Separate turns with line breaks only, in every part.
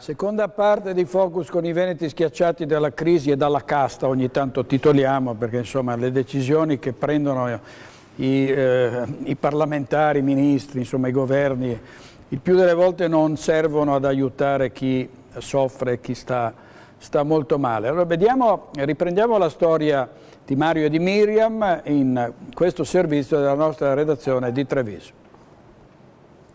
Seconda parte di Focus con i veneti schiacciati dalla crisi e dalla casta, ogni tanto titoliamo perché insomma le decisioni che prendono i, eh, i parlamentari, i ministri, insomma i governi, il più delle volte non servono ad aiutare chi soffre chi sta, sta molto male. Allora vediamo, riprendiamo la storia di Mario e di Miriam in questo servizio della nostra redazione di Treviso.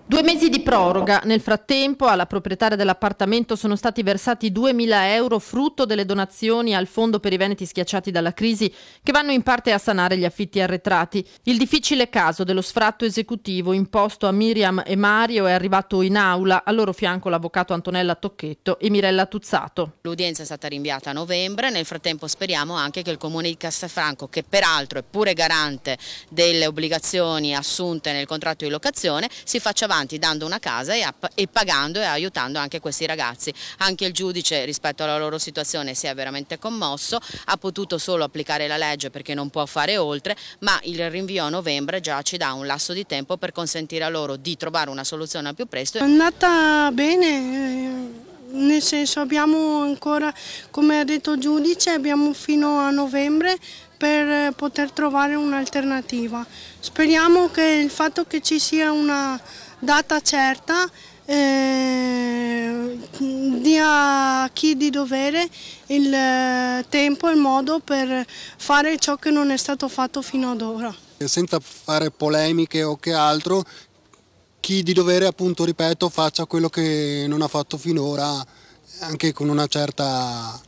Due mesi di proroga. Nel frattempo alla proprietaria dell'appartamento sono stati versati 2.000 euro frutto delle donazioni al Fondo per i Veneti schiacciati dalla crisi che vanno in parte a sanare gli affitti arretrati. Il difficile caso dello sfratto esecutivo imposto a Miriam e Mario è arrivato in aula. Al loro fianco l'avvocato Antonella Tocchetto e Mirella Tuzzato.
L'udienza è stata rinviata a novembre. Nel frattempo speriamo anche che il comune di Castelfranco, che peraltro è pure garante delle obbligazioni assunte nel contratto di locazione, si faccia avanti avanti dando una casa e, e, pagando e aiutando anche questi ragazzi. Anche il giudice rispetto alla loro situazione si è veramente commosso, ha potuto solo applicare la legge perché non può fare oltre, ma il rinvio a novembre già ci dà un lasso di tempo per consentire a loro di trovare una soluzione al più presto.
È andata bene eh, nel senso abbiamo ancora, come ha detto il giudice, abbiamo fino a novembre per poter trovare un'alternativa. Speriamo che il fatto che ci sia una data certa eh, dia a chi di dovere il eh, tempo e il modo per fare ciò che non è stato fatto fino ad ora.
Senza fare polemiche o che altro, chi di dovere appunto ripeto faccia quello che non ha fatto finora anche con una certa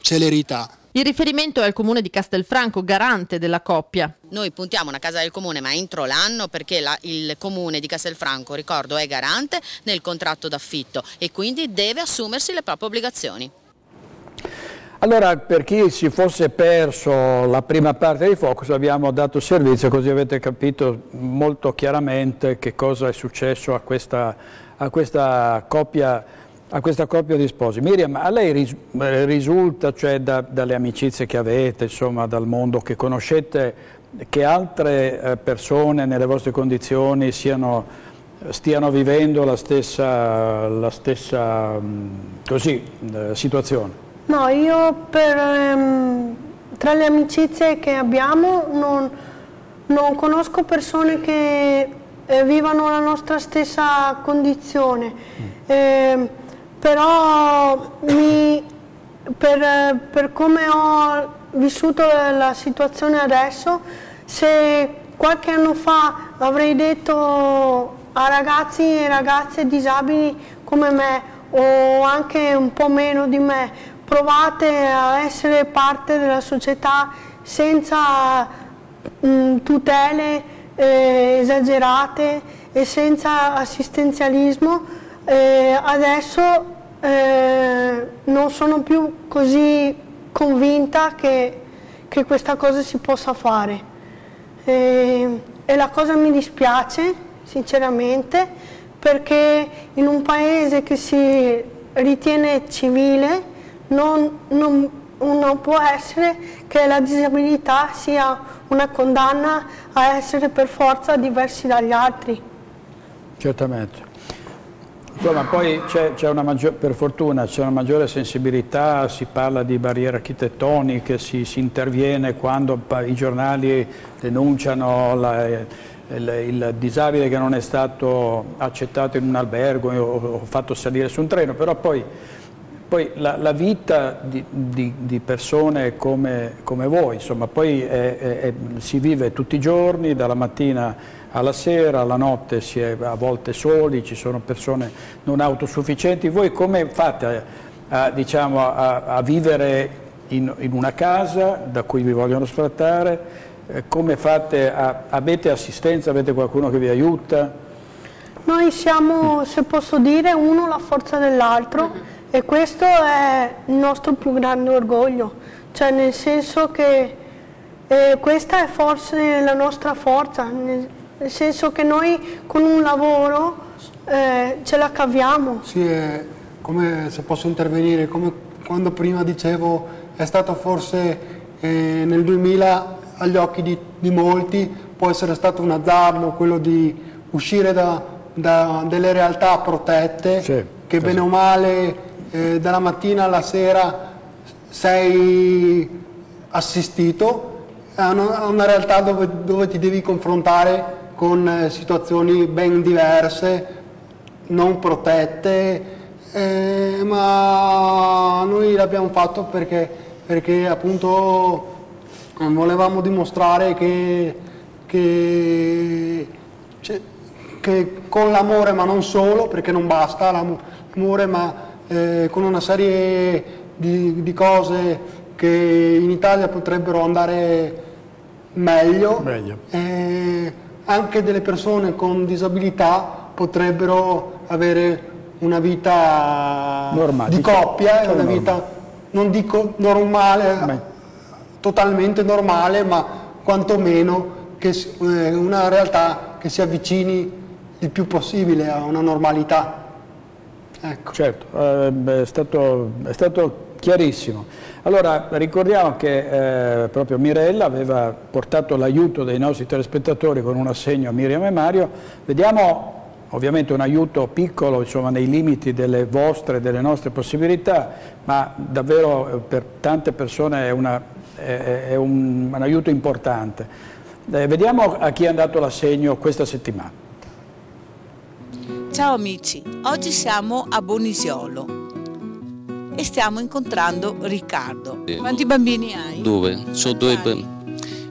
celerità.
Il riferimento è al comune di Castelfranco, garante della coppia.
Noi puntiamo una casa del comune ma entro l'anno perché la, il comune di Castelfranco, ricordo, è garante nel contratto d'affitto e quindi deve assumersi le proprie obbligazioni.
Allora, per chi si fosse perso la prima parte di Focus abbiamo dato servizio così avete capito molto chiaramente che cosa è successo a questa, a questa coppia a questa coppia di sposi. Miriam, a lei eh, risulta, cioè da, dalle amicizie che avete, insomma, dal mondo che conoscete, che altre eh, persone nelle vostre condizioni siano, stiano vivendo la stessa, la stessa mm, così, eh, situazione?
No, io per, ehm, tra le amicizie che abbiamo non, non conosco persone che eh, vivano la nostra stessa condizione. Mm. Eh, però mi, per, per, come ho vissuto la situazione adesso, se qualche anno fa avrei detto a ragazzi e ragazze disabili come me o anche un po' meno di me, provate a essere parte della società senza mh, tutele eh, esagerate e senza assistenzialismo, eh, adesso eh, non sono più così convinta che, che questa cosa si possa fare e, e la cosa mi dispiace sinceramente perché in un paese che si ritiene civile non, non, non, può essere che la disabilità sia una condanna a essere per forza diversi dagli altri.
Certamente. Insomma, poi maggior, per fortuna c'è una maggiore sensibilità, si parla di barriere architettoniche, si, si interviene quando i giornali denunciano la, il, il, disabile che non è stato accettato in un albergo o, fatto salire su un treno, però poi, poi la, la, vita di, di, di persone come, come, voi, insomma, poi è, è, è, si vive tutti i giorni, dalla mattina alla sera, alla notte si è a volte soli, ci sono persone non autosufficienti. Voi come fate a, a, diciamo, a, a vivere in, in, una casa da cui vi vogliono sfrattare? Eh, come fate? avete assistenza? Avete qualcuno che vi aiuta?
Noi siamo, se posso dire, uno la forza dell'altro e questo è il nostro più grande orgoglio, cioè nel senso che eh, questa è forse la nostra forza, nel, senso che noi con un lavoro eh, ce la caviamo.
Sì, è come se posso intervenire, come quando prima dicevo è stato forse eh, nel 2000 agli occhi di, di, molti può essere stato un azzardo quello di uscire da, da delle realtà protette sì, che bene o male eh, dalla mattina alla sera sei assistito a una, realtà dove, dove, ti devi confrontare con eh, situazioni ben diverse, non protette, eh, ma noi l'abbiamo fatto perché, perché appunto volevamo dimostrare che, che, cioè, che con l'amore, ma non solo, perché non basta l'amore, ma eh, con una serie di, di cose che in Italia potrebbero andare meglio,
meglio.
Eh, anche delle persone con disabilità potrebbero avere una vita
Normale,
di coppia, una vita non dico normale, Beh. totalmente normale, ma quantomeno che, eh, una realtà che si avvicini il più possibile a una normalità.
Ecco. Certo, eh, è, stato, è stato chiarissimo. Allora ricordiamo che eh, proprio Mirella aveva portato l'aiuto dei nostri telespettatori con un assegno a Miriam e Mario. Vediamo ovviamente un aiuto piccolo insomma, nei limiti delle vostre, delle nostre possibilità, ma davvero eh, per tante persone è, una, è, è un, un, aiuto importante. Eh, vediamo a chi è andato l'assegno questa settimana.
Ciao amici, oggi siamo a Bonisiolo e stiamo incontrando Riccardo. Quanti bambini hai?
Due, sono due bambini.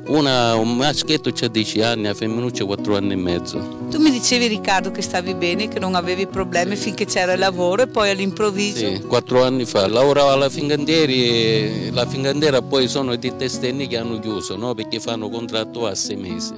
Una, un maschietto ha 10 anni, la femminuccia 4 anni e mezzo.
Tu mi dicevi Riccardo che stavi bene, che non avevi problemi sì. finché c'era il lavoro e poi all'improvviso?
Sì, 4 anni fa. Lavoravo alla Fingandieri e la Fingandiera poi sono i testenni che hanno chiuso, no? perché fanno contratto a 6 mesi.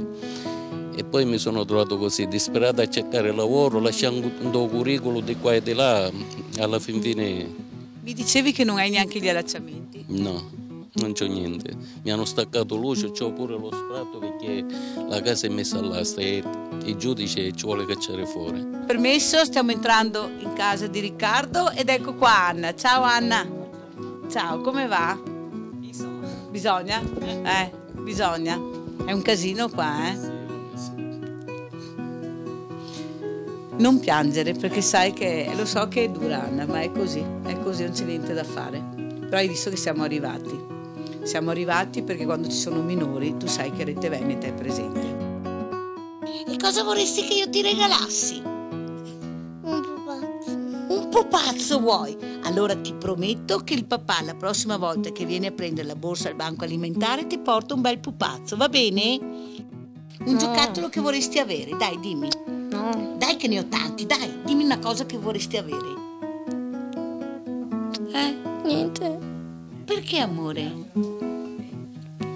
E poi mi sono trovato così, disperato a cercare lavoro, lasciando un curriculum di qua e di là, alla fin fine
mi dicevi che non hai neanche gli allacciamenti?
No, non c'ho niente. Mi hanno staccato luce, ho pure lo spratto perché la casa è messa all'asta e il giudice ci vuole cacciare fuori.
Permesso, stiamo entrando in casa di Riccardo ed ecco qua Anna. Ciao Anna. Ciao, come va? Bisogna? Eh, bisogna. È un casino qua, eh? Non piangere perché sai che lo so che è dura Anna, ma è così, è così, non c'è niente da fare. Però hai visto che siamo arrivati. Siamo arrivati perché quando ci sono minori tu sai che Rete Veneta è presente. E cosa vorresti che io ti regalassi?
Un pupazzo.
Un pupazzo vuoi? Allora ti prometto che il papà la prossima volta che viene a prendere la borsa al banco alimentare ti porta un bel pupazzo, va bene? Un no. giocattolo che vorresti avere, dai dimmi. Dai che ne ho tanti, dai, dimmi una cosa che vorresti avere.
Eh? Niente.
Perché amore?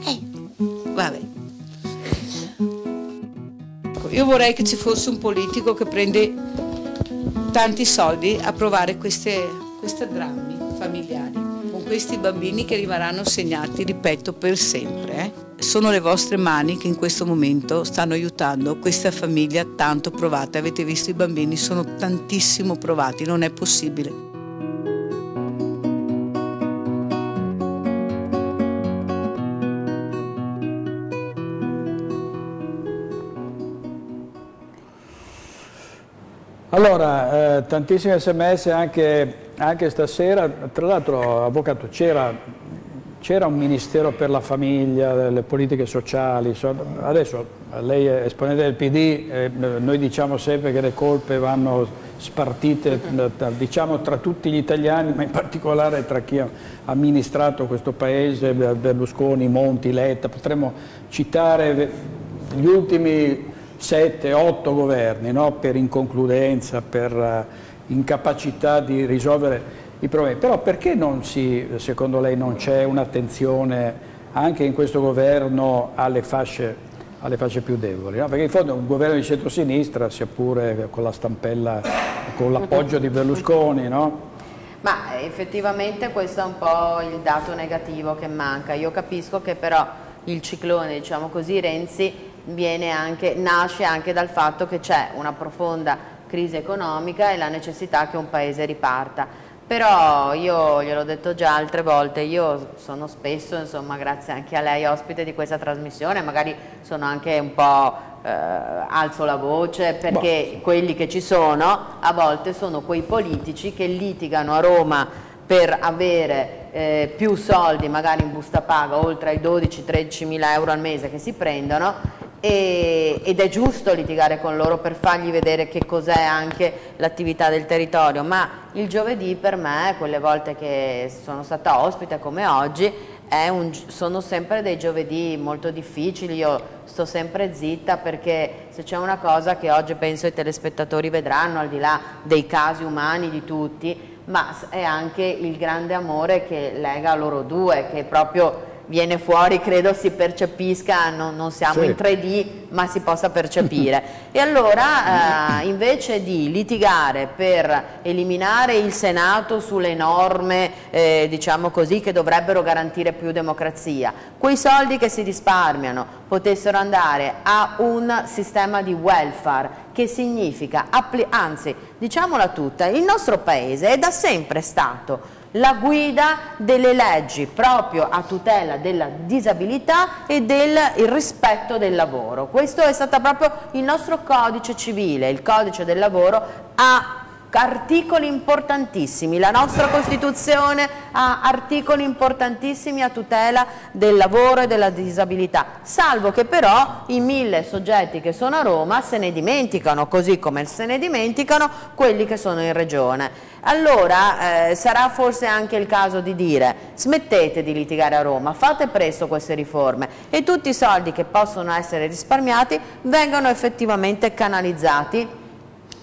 Eh, vabbè. Io vorrei che ci fosse un politico che prende tanti soldi a provare queste, queste drammi familiari con questi bambini che rimarranno segnati, ripeto, per sempre. Eh? Sono le vostre mani che in questo momento stanno aiutando questa famiglia tanto provata. Avete visto i bambini sono tantissimo provati, non è possibile.
Allora, eh, tantissime sms anche, anche stasera, tra l'altro Avvocato c'era c'era un ministero per la famiglia, le politiche sociali, adesso lei è esponente del PD, eh, noi diciamo sempre che le colpe vanno spartite diciamo, tra tutti gli italiani, ma in particolare tra chi ha amministrato questo paese, Berlusconi, Monti, Letta, potremmo citare gli ultimi sette, otto governi no? per inconcludenza, per uh, incapacità di risolvere i problemi. Però perché non si, secondo lei non c'è un'attenzione anche in questo governo alle fasce, alle fasce più deboli? No? Perché in fondo è un governo di centrosinistra, sia pure con la stampella, con l'appoggio di Berlusconi, no?
Ma effettivamente questo è un po' il dato negativo che manca. Io capisco che però il ciclone, diciamo così, Renzi anche, nasce anche dal fatto che c'è una profonda crisi economica e la necessità che un paese riparta Però io gliel'ho detto già altre volte, io sono spesso, insomma, grazie anche a lei ospite di questa trasmissione, magari sono anche un po' eh, alzo la voce perché
Boh.
quelli che ci sono a volte sono quei politici che litigano a Roma per avere eh, più soldi magari in busta paga oltre ai 12-13 mila euro al mese che si prendono e- ed è giusto litigare con loro per fargli vedere che cos'è anche l'attività del territorio ma il giovedì per me quelle volte che sono stata ospite come oggi un sono sempre dei giovedì molto difficili, io sto sempre zitta perché se c'è una cosa che oggi penso i telespettatori vedranno, al di là dei casi umani di tutti, ma è anche il grande amore che lega loro due, che proprio viene fuori, credo si percepisca, non, non siamo
Sì.
in 3D, ma si possa percepire. e allora eh, invece di litigare per eliminare il Senato sulle norme, eh, diciamo così, che dovrebbero garantire più democrazia, quei soldi che si risparmiano potessero andare a un sistema di welfare che significa, anzi, diciamola tutta, il nostro paese è da sempre stato la guida delle leggi proprio a tutela della disabilità e del rispetto del lavoro. Questo è stato proprio il nostro codice civile, il codice del lavoro ha articoli importantissimi, la nostra Costituzione ha articoli importantissimi a tutela del lavoro e della disabilità, salvo che però i mille soggetti che sono a Roma se ne dimenticano, così come se ne dimenticano quelli che sono in regione. Allora eh, sarà forse anche il caso di dire smettete di litigare a Roma, fate presto queste riforme e tutti i soldi che possono essere risparmiati vengano effettivamente canalizzati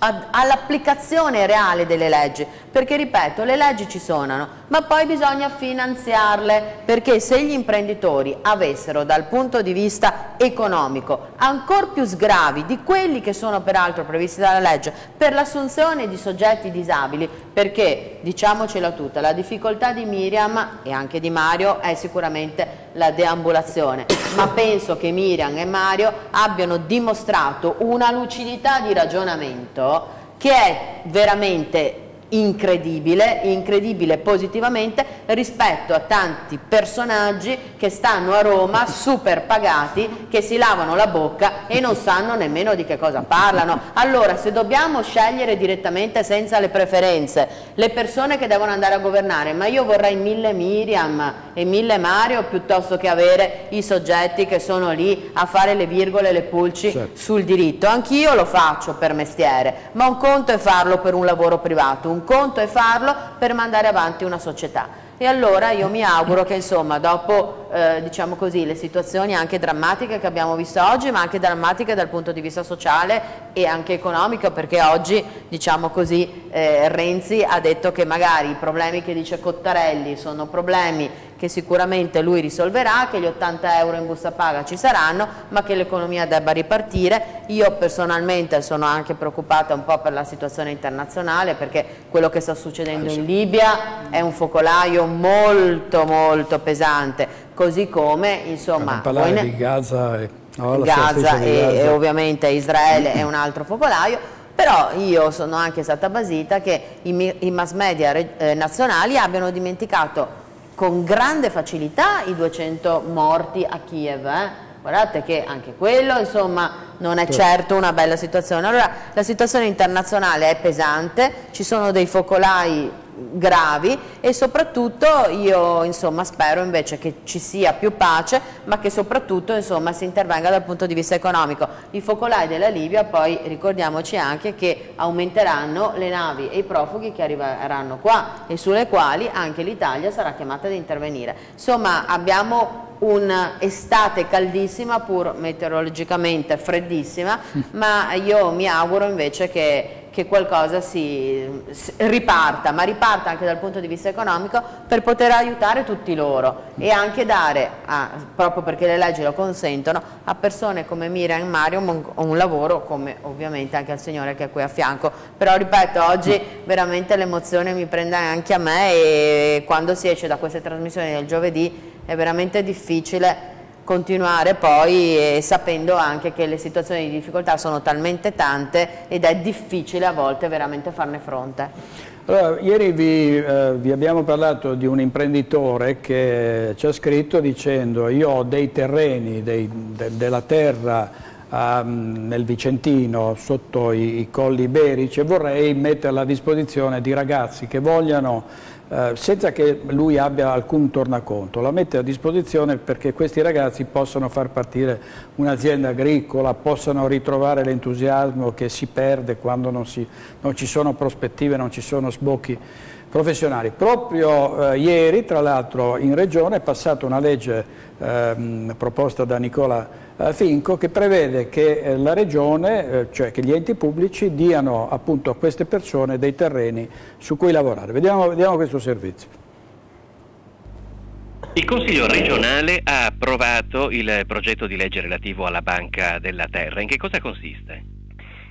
all'applicazione reale delle leggi, perché ripeto, le leggi ci sono, ma poi bisogna finanziarle, perché se gli imprenditori avessero dal punto di vista economico ancora più sgravi di quelli che sono peraltro previsti dalla legge per l'assunzione di soggetti disabili, perché diciamocela tutta, la difficoltà di Miriam e anche di Mario è sicuramente la deambulazione, ma penso che Miriam e Mario abbiano dimostrato una lucidità di ragionamento che è veramente incredibile, incredibile positivamente rispetto a tanti personaggi che stanno a Roma super pagati, che si lavano la bocca e non sanno nemmeno di che cosa parlano. Allora, se dobbiamo scegliere direttamente senza le preferenze le persone che devono andare a governare, ma io vorrei mille Miriam e mille Mario piuttosto che avere i soggetti che sono lì a fare le virgole e le pulci
Certo.
sul diritto. Anch'io lo faccio per mestiere, ma un conto è farlo per un lavoro privato, un conto è farlo per mandare avanti una società. E allora io mi auguro che insomma dopo eh, diciamo così, le situazioni anche drammatiche che abbiamo visto oggi, ma anche drammatiche dal punto di vista sociale e anche economico, perché oggi diciamo così eh, Renzi ha detto che magari i problemi che dice Cottarelli sono problemi che sicuramente lui risolverà, che gli 80 euro in busta paga ci saranno, ma che l'economia debba ripartire. Io personalmente sono anche preoccupata un po' per la situazione internazionale, perché quello che sta succedendo in Libia è un focolaio molto molto pesante, così come
Per
insomma
non parlare
ne-
di Gaza e no,
Gaza e,
Gaza.
e ovviamente Israele è un altro focolaio, però io sono anche stata basita che i, mass media eh, nazionali abbiano dimenticato con grande facilità i 200 morti a Kiev. eh. Guardate che anche quello insomma non è certo una bella situazione. Allora la situazione internazionale è pesante, ci sono dei focolai gravi e soprattutto io insomma spero invece che ci sia più pace ma che soprattutto insomma si intervenga dal punto di vista economico. I focolai della Libia poi ricordiamoci anche che aumenteranno le navi e i profughi che arriveranno qua e sulle quali anche l'Italia sarà chiamata ad intervenire. Insomma abbiamo un'estate caldissima pur meteorologicamente freddissima ma io mi auguro invece che che qualcosa si, si riparta, ma riparta anche dal punto di vista economico per poter aiutare tutti loro e anche dare, a- proprio perché le leggi lo consentono, a persone come Miriam e Mario un, un lavoro come ovviamente anche al Signore che è qui a fianco. Però ripeto, oggi veramente l'emozione mi prende anche a me e quando si esce da queste trasmissioni del giovedì è veramente difficile continuare poi eh, sapendo anche che le situazioni di difficoltà sono talmente tante ed è difficile a volte veramente farne fronte.
Allora, ieri vi, eh, vi, abbiamo parlato di un imprenditore che ci ha scritto dicendo io ho dei terreni dei, de, della terra um, nel Vicentino sotto i, i colli iberici e vorrei metterla a disposizione di ragazzi che vogliano eh, senza che lui abbia alcun tornaconto, la mette a disposizione perché questi ragazzi possano far partire un'azienda agricola, possano ritrovare l'entusiasmo che si perde quando non, si, non, ci sono prospettive, non ci sono sbocchi professionali. Proprio eh, ieri, tra l'altro, in Regione è passata una legge eh, proposta da Nicola eh, Finco che prevede che eh, la Regione, eh, cioè che gli enti pubblici diano appunto a queste persone dei terreni su cui lavorare. Vediamo, vediamo questo servizio.
Il Consiglio regionale ha approvato il progetto di legge relativo alla Banca della Terra. In che cosa consiste?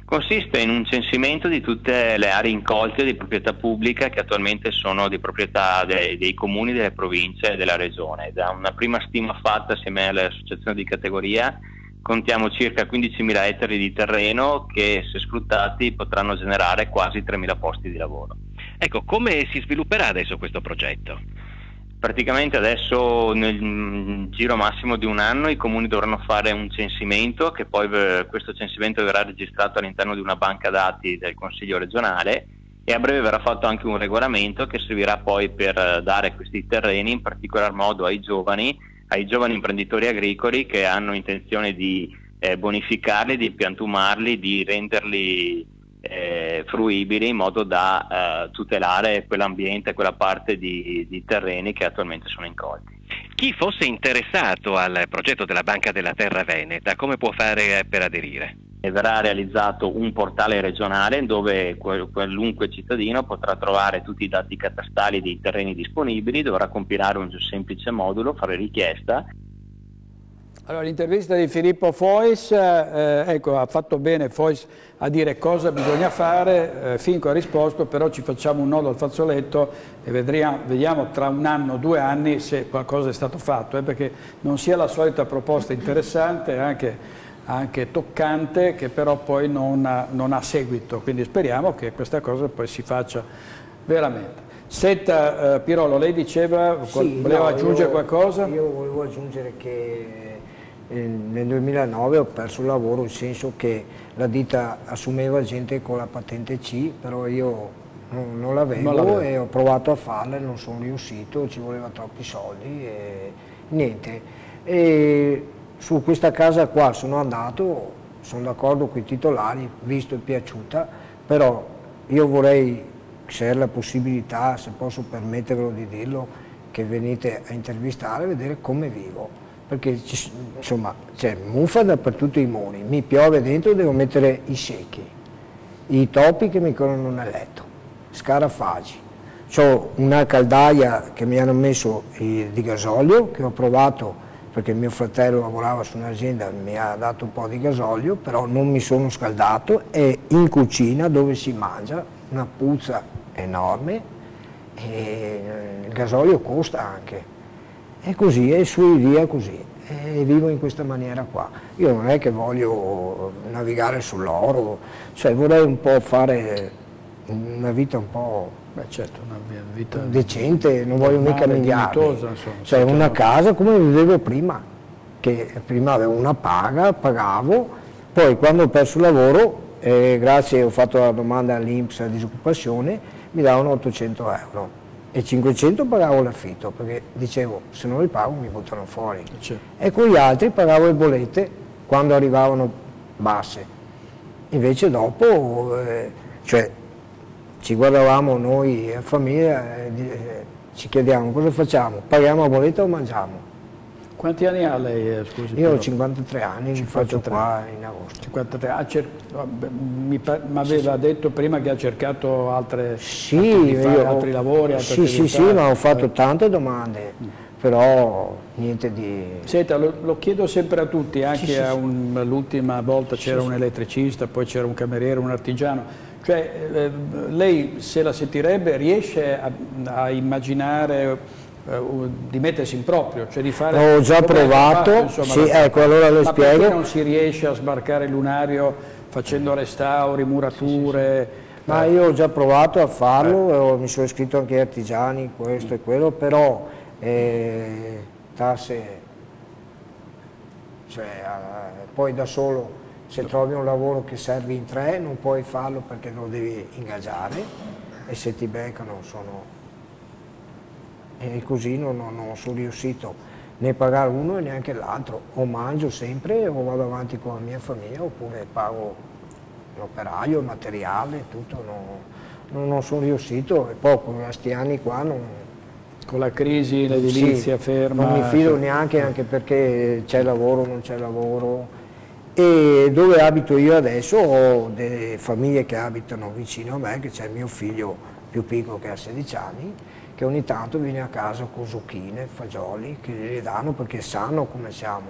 Consiste in un censimento di tutte le aree incolte di proprietà pubblica che attualmente sono di proprietà dei, dei comuni, delle province e della regione. Da una prima stima fatta assieme alle associazioni di categoria contiamo circa 15.000 ettari di terreno che se sfruttati potranno generare quasi 3.000 posti di lavoro.
Ecco, come si svilupperà adesso questo progetto?
Praticamente adesso nel giro massimo di un anno i comuni dovranno fare un censimento che poi questo censimento verrà registrato all'interno di una banca dati del Consiglio regionale e a breve verrà fatto anche un regolamento che servirà poi per dare questi terreni in particolar modo ai giovani, ai giovani imprenditori agricoli che hanno intenzione di eh, bonificarli, di piantumarli, di renderli eh, fruibili in modo da eh, tutelare quell'ambiente, quella parte di, di terreni che attualmente sono incolti.
Chi fosse interessato al progetto della Banca della Terra Veneta, come può fare per aderire?
E verrà realizzato un portale regionale dove qualunque cittadino potrà trovare tutti i dati catastali dei terreni disponibili, dovrà compilare un semplice modulo, fare richiesta
allora, l'intervista di Filippo Fois, eh, ecco, ha fatto bene Fois a dire cosa bisogna fare, eh, Finco ha risposto, però ci facciamo un nodo al fazzoletto e vedriamo, vediamo tra un anno o due anni se qualcosa è stato fatto, eh, perché non sia la solita proposta interessante, anche, anche toccante, che però poi non ha, non ha, seguito, quindi speriamo che questa cosa poi si faccia veramente. Senta, eh, Pirolo, lei diceva, sì, voleva no, aggiungere
io,
qualcosa?
Io volevo aggiungere che nel 2009 ho perso il lavoro, nel senso che la ditta assumeva gente con la patente C, però io non, non l'avevo e ho provato a farla e non sono riuscito, ci voleva troppi soldi e niente. E su questa casa qua sono andato, sono d'accordo con i titolari, visto e piaciuta, però io vorrei, se è la possibilità, se posso permettervelo di dirlo, che venite a intervistare e vedere come vivo perché insomma c'è muffa dappertutto i muri, mi piove dentro devo mettere i secchi, i topi che mi corrono nel letto, scarafaggi. Ho una caldaia che mi hanno messo di gasolio, che ho provato perché mio fratello lavorava su un'azienda, mi ha dato un po' di gasolio, però non mi sono scaldato. E in cucina dove si mangia una puzza enorme e il gasolio costa anche e così, e su e via così. E vivo in questa maniera qua. Io non è che voglio navigare sull'oro, cioè vorrei un po' fare una vita un po'
Beh, certo, una vita
decente, non voglio mica miliardi. Cioè una casa come vivevo prima, che prima avevo una paga, pagavo, poi quando ho perso il lavoro, eh, grazie ho fatto la domanda all'Inps a disoccupazione, mi davano 800 euro e 500 pagavo l'affitto perché dicevo se non li pago mi buttano fuori. Certo. e con gli altri pagavo le bollette quando arrivavano basse. Invece dopo eh, cioè, ci guardavamo noi a famiglia e eh, ci chiediamo cosa facciamo paghiamo la bolletta o mangiamo
quanti anni ha lei, eh, scusi?
Io ho 53 anni, 53. faccio qua in agosto.
53. Ah, mi aveva detto prima che ha cercato altre,
sì,
fare, io, altri lavori, altre
Sì, attività. sì, sì, ma ho fatto eh. tante domande, mm. però niente di...
Senta, lo, lo, chiedo sempre a tutti, anche sì, sì, l'ultima volta c'era un elettricista, poi c'era un cameriere, un artigiano. Cioè, eh, lei se la sentirebbe, riesce a, a immaginare di mettersi in proprio, cioè di fare...
Ho già provato, fatto, insomma, sì, ecco, allora lo spiego.
perché non si riesce a sbarcare il lunario facendo restauri, murature,
Ma io ho già provato a farlo, eh. mi sono iscritto anche ai artigiani, questo e quello, però eh, tasse, cioè, eh, poi da solo se trovi un lavoro che serve in tre non puoi farlo perché lo devi ingaggiare e se ti beccano sono... E così non, non, non sono riuscito né pagare uno e neanche l'altro, o mangio sempre o vado avanti con la mia famiglia oppure pago l'operaio, il materiale, tutto, non, non, sono riuscito e poi con questi anni qua non,
con la crisi, l'edilizia sì, ferma.
Non mi fido neanche anche perché c'è lavoro, non c'è lavoro. E dove abito io adesso ho delle famiglie che abitano vicino a me, che c'è il mio figlio più piccolo che ha 16 anni, che ogni tanto viene a casa con zucchine, fagioli, che li danno perché sanno come siamo,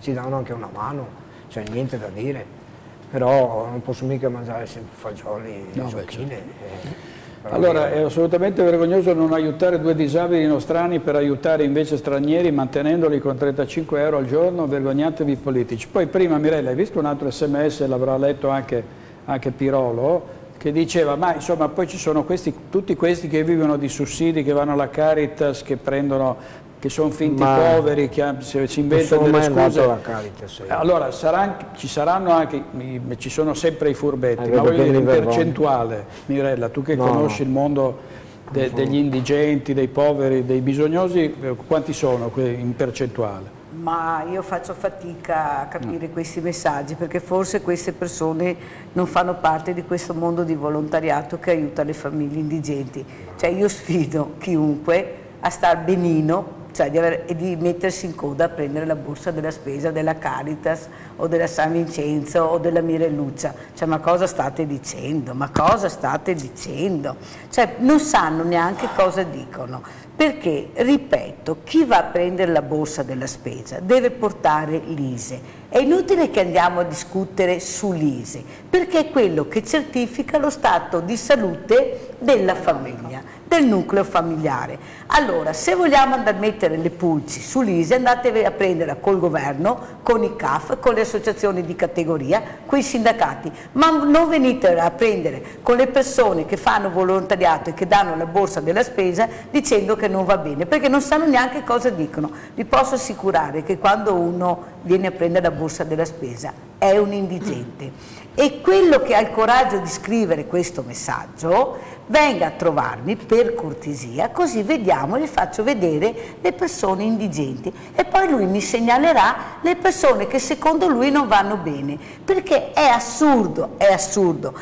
ci danno anche una mano, c'è niente da dire, però non posso mica mangiare sempre fagioli, no, zucchine. Certo.
Eh, allora è assolutamente vergognoso non aiutare due disabili nostrani per aiutare invece stranieri mantenendoli con 35 euro al giorno, vergognatevi politici. Poi prima Mirella hai visto un altro sms, l'avrà letto anche, anche Pirolo, che diceva ma insomma poi ci sono questi, tutti questi che vivono di sussidi, che vanno alla Caritas, che prendono che sono finti ma poveri, che si inventano delle scuse.
alla Caritas,
allora sarà, ci saranno anche, ci sono sempre i furbetti, ma voglio dire in percentuale, Mirella, tu che no, conosci no. il mondo de, degli indigenti, dei poveri, dei bisognosi, eh, quanti sono in percentuale?
Ma io faccio fatica a capire mm. questi messaggi perché forse queste persone non fanno parte di questo mondo di volontariato che aiuta le famiglie indigenti. Cioè io sfido chiunque a star benino cioè di, aver, di, mettersi in coda a prendere la borsa della spesa della Caritas o della San Vincenzo o della Mirelluccia. Cioè, ma cosa state dicendo? Ma cosa state dicendo? Cioè, non sanno neanche cosa dicono. Perché, ripeto, chi va a prendere la borsa della spesa deve portare l'ISE. È inutile che andiamo a discutere sull'ISE, perché è quello che certifica lo stato di salute della famiglia del nucleo familiare. Allora, se vogliamo andare a mettere le pulci sull'ISE, andatevi a prendere col governo, con i CAF, con le associazioni di categoria, con i sindacati, ma non venite a prendere con le persone che fanno volontariato e che danno la borsa della spesa dicendo che non va bene, perché non sanno neanche cosa dicono. Vi posso assicurare che quando uno viene a prendere la borsa della spesa è un indigente e quello che ha il coraggio di scrivere questo messaggio venga a trovarmi per cortesia, così vediamo e gli faccio vedere le persone indigenti. E poi lui mi segnalerà le persone che secondo lui non vanno bene, perché è assurdo, è assurdo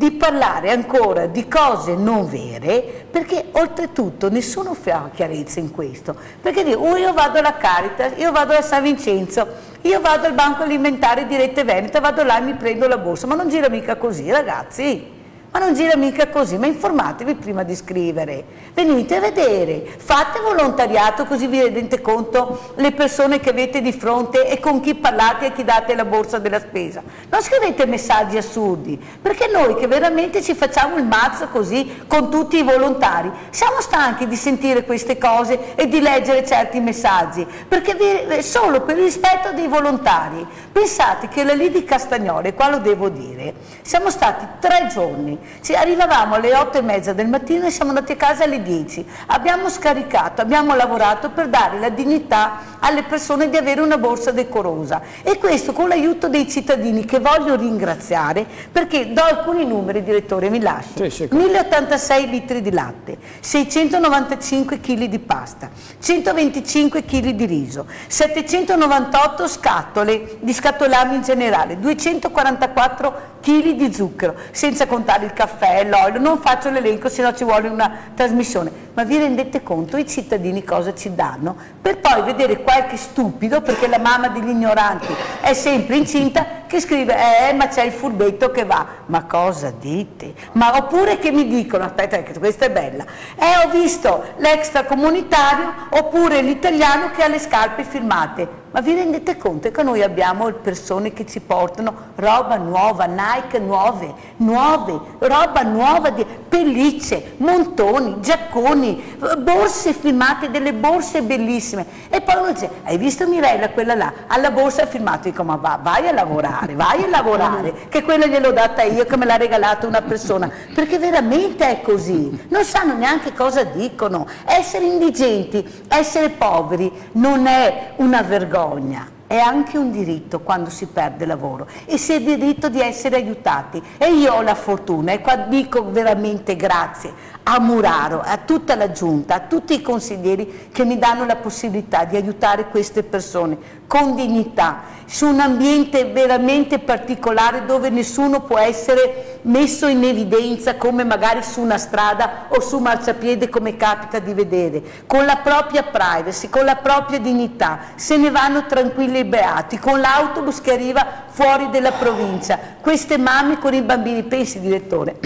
di parlare ancora di cose non vere perché oltretutto nessuno fa chiarezza in questo. Perché dico, oh, io vado alla Caritas, io vado a San Vincenzo io vado al banco alimentare di Rete Veneta vado là e mi prendo la borsa. Ma non gira mica così ragazzi ma non gira mica così, ma informatevi prima di scrivere, venite a vedere, fate volontariato così vi rendete conto le persone che avete di fronte e con chi parlate e chi date la borsa della spesa. Non scrivete messaggi assurdi, perché noi che veramente ci facciamo il mazzo così con tutti i volontari, siamo stanchi di sentire queste cose e di leggere certi messaggi, perché vi, solo per il rispetto dei volontari. Pensate che la Lidi Castagnole, qua lo devo dire, siamo stati tre giorni ci arrivavamo alle 8 e mezza del mattino e siamo andati a casa alle 10. Abbiamo scaricato, abbiamo lavorato per dare la dignità alle persone di avere una borsa decorosa e questo con l'aiuto dei cittadini che voglio ringraziare perché do alcuni numeri, direttore, mi lasci. Sì, sì. 1086 litri di latte, 695 kg di pasta, 125 kg di riso, 798 scatole di scatolami in generale, 244 kg di zucchero, senza contare il caffè, l'olio, non faccio l'elenco se no ci vuole una trasmissione, ma vi rendete conto i cittadini cosa ci danno? Per poi vedere qualche stupido, perché la mamma degli ignoranti è sempre incinta, che scrive, eh ma c'è il furbetto che va, ma cosa dite? Ma oppure che mi dicono, aspetta che questa è bella, eh ho visto l'extracomunitario oppure l'italiano che ha le scarpe firmate, ma vi rendete conto che noi abbiamo persone che ci portano roba nuova, Nike nuove, nuove, roba nuova di pellicce, montoni, giacconi, borse filmate, delle borse bellissime. E poi uno dice, hai visto Mirella quella là? Alla borsa ha filmato, dico ma va, vai a lavorare, vai a lavorare, che quella gliel'ho data io, che me l'ha regalata una persona, perché veramente è così, non sanno neanche cosa dicono. Essere indigenti, essere poveri non è una vergogna, è anche un diritto quando si perde lavoro e si il diritto di essere aiutati. E io ho la fortuna e qua dico veramente grazie a Muraro, a tutta la giunta, a tutti i consiglieri che mi danno la possibilità di aiutare queste persone con dignità, su un ambiente veramente particolare dove nessuno può essere messo in evidenza come magari su una strada o su marciapiede come capita di vedere, con la propria privacy, con la propria dignità, se ne vanno tranquilli e beati, con l'autobus che arriva fuori della provincia, queste mamme con i bambini, pensi direttore,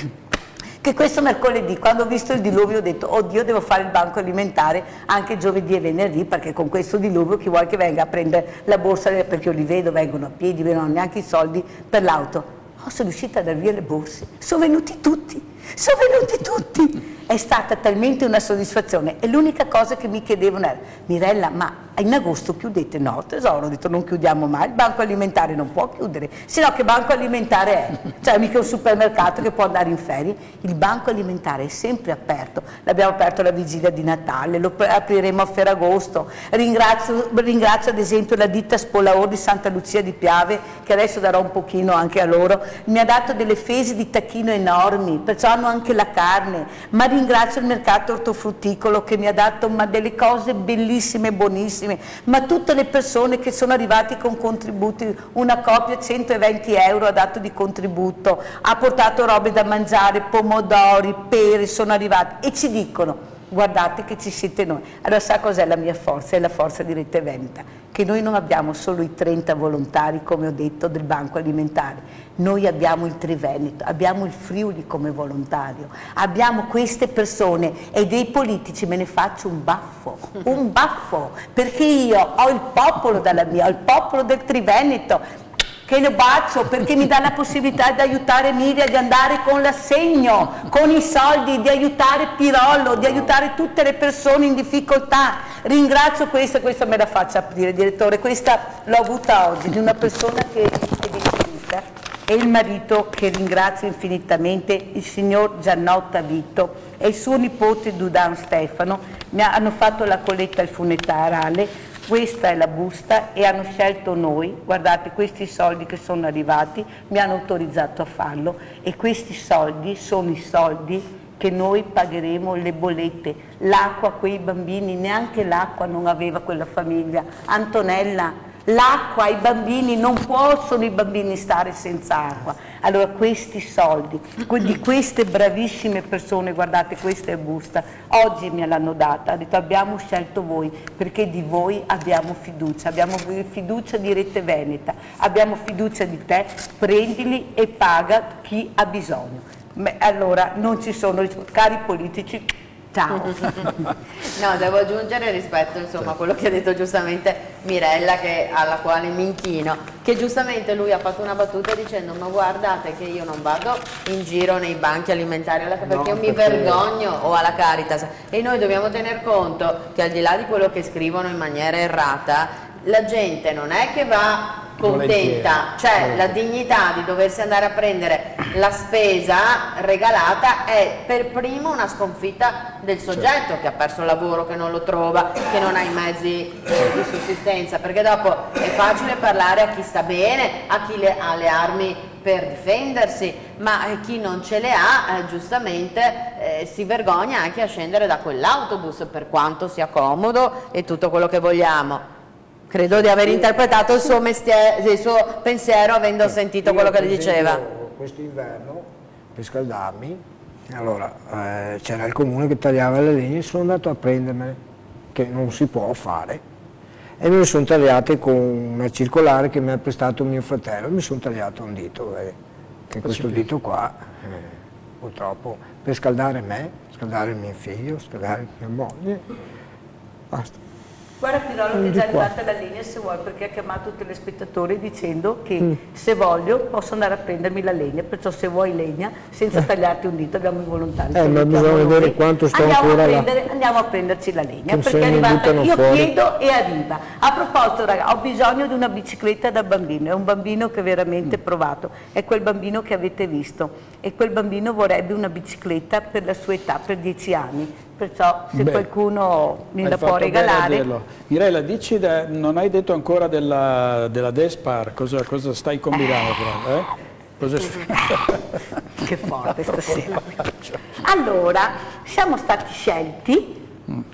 che questo mercoledì quando ho visto il diluvio ho detto oddio devo fare il banco alimentare anche giovedì e venerdì perché con questo diluvio chi vuole che venga a prendere la borsa perché io li vedo, vengono a piedi, non hanno neanche i soldi per l'auto. Oh, sono riuscita a dar via le borse, sono venuti tutti, sono venuti tutti. È stata talmente una soddisfazione e l'unica cosa che mi chiedevano era Mirella ma in agosto chiudete? No tesoro, ho detto non chiudiamo mai, il banco alimentare non può chiudere, se no che banco alimentare è? Cioè mica un supermercato che può andare in ferie, il banco alimentare è sempre aperto, l'abbiamo aperto alla vigilia di Natale, lo apriremo a Ferragosto, ringrazio, ringrazio ad esempio la ditta Spolaor di Santa Lucia di Piave che adesso darò un pochino anche a loro, mi ha dato delle fesi di tacchino enormi, perciò hanno anche la carne, ma ringrazio il mercato ortofrutticolo che mi ha dato ma, delle cose bellissime buonissime. Ma tutte le persone che sono arrivate con contributi, una coppia 120 euro ha dato di contributo, ha portato robe da mangiare, pomodori, pere, sono arrivati e ci dicono guardate che ci siete noi. Allora sa cos'è la mia forza? È la forza di Rete Veneta, che noi non abbiamo solo i 30 volontari, come ho detto, del Banco Alimentare, noi abbiamo il Triveneto, abbiamo il Friuli come volontario, abbiamo queste persone e dei politici me ne faccio un baffo, un baffo, perché io ho il popolo dalla mia, ho il popolo del Triveneto, che lo bacio perché mi dà la possibilità di aiutare Miriam di andare con l'assegno, con i soldi, di aiutare Pirollo, di aiutare tutte le persone in difficoltà. Ringrazio questa, questa me la faccio aprire direttore, questa l'ho avuta oggi di una persona che è deceduta e il marito che ringrazio infinitamente, il signor Giannotta Vito. E il suo nipote Dudan Stefano, mi hanno fatto la colletta al funerale questa è la busta e hanno scelto noi, guardate questi soldi che sono arrivati, mi hanno autorizzato a farlo e questi soldi sono i soldi che noi pagheremo le bollette, l'acqua a quei bambini, neanche l'acqua non aveva quella famiglia, Antonella L'acqua ai bambini, non possono i bambini stare senza acqua. Allora questi soldi, di queste bravissime persone, guardate questa è busta, oggi me l'hanno data, ha detto abbiamo scelto voi perché di voi abbiamo fiducia, abbiamo fiducia di Rete Veneta, abbiamo fiducia di te, prendili e paga chi ha bisogno. Beh, allora non ci sono, cari politici, Ciao.
no, devo aggiungere rispetto insomma, a quello che ha detto giustamente Mirella, che, alla quale mi inchino, che giustamente lui ha fatto una battuta dicendo ma guardate che io non vado in giro nei banchi alimentari perché no, io mi perché... vergogno o alla Caritas e noi dobbiamo tener conto che al di là di quello che scrivono in maniera errata, la gente non è che va contenta, cioè la dignità di doversi andare a prendere la spesa regalata è per primo una sconfitta del soggetto certo. che ha perso il lavoro, che non lo trova, che non ha i mezzi eh, di sussistenza, perché dopo è facile parlare a chi sta bene, a chi le, ha le armi per difendersi, ma eh, chi non ce le ha eh, giustamente eh, si vergogna anche a scendere da quell'autobus per quanto sia comodo e tutto quello che vogliamo. Credo di aver interpretato il suo, mestiere, il suo pensiero avendo sentito quello che le diceva.
Questo inverno, per scaldarmi, allora eh, c'era il comune che tagliava le legna e sono andato a prendermele, che non si può fare. E me le sono tagliate con una circolare che mi ha prestato mio fratello, mi sono tagliato un dito, eh, che questo dito qua, eh, purtroppo, per scaldare me, scaldare mio figlio, scaldare mia moglie, basta.
Guarda Pirolo che è già arrivata la linea se vuoi perché ha chiamato il telespettatore dicendo che mm. se voglio posso andare a prendermi la legna, perciò se vuoi legna senza eh. tagliarti un dito abbiamo i volontari.
Eh, ma bisogna vedere quanto sto
andiamo a prendere, Andiamo a prenderci la legna
che
perché è arrivata, io
fuori.
chiedo e arriva. A proposito raga, ho bisogno di una bicicletta da bambino, è un bambino che veramente mm. provato, è quel bambino che avete visto e quel bambino vorrebbe una bicicletta per la sua età, per dieci anni perciò se Beh, qualcuno me la può regalare.
Mirella, dici, da, non hai detto ancora della, della Despar, cosa, cosa stai combinando? Eh. Eh? Cosa...
che forte stasera. Allora, siamo stati scelti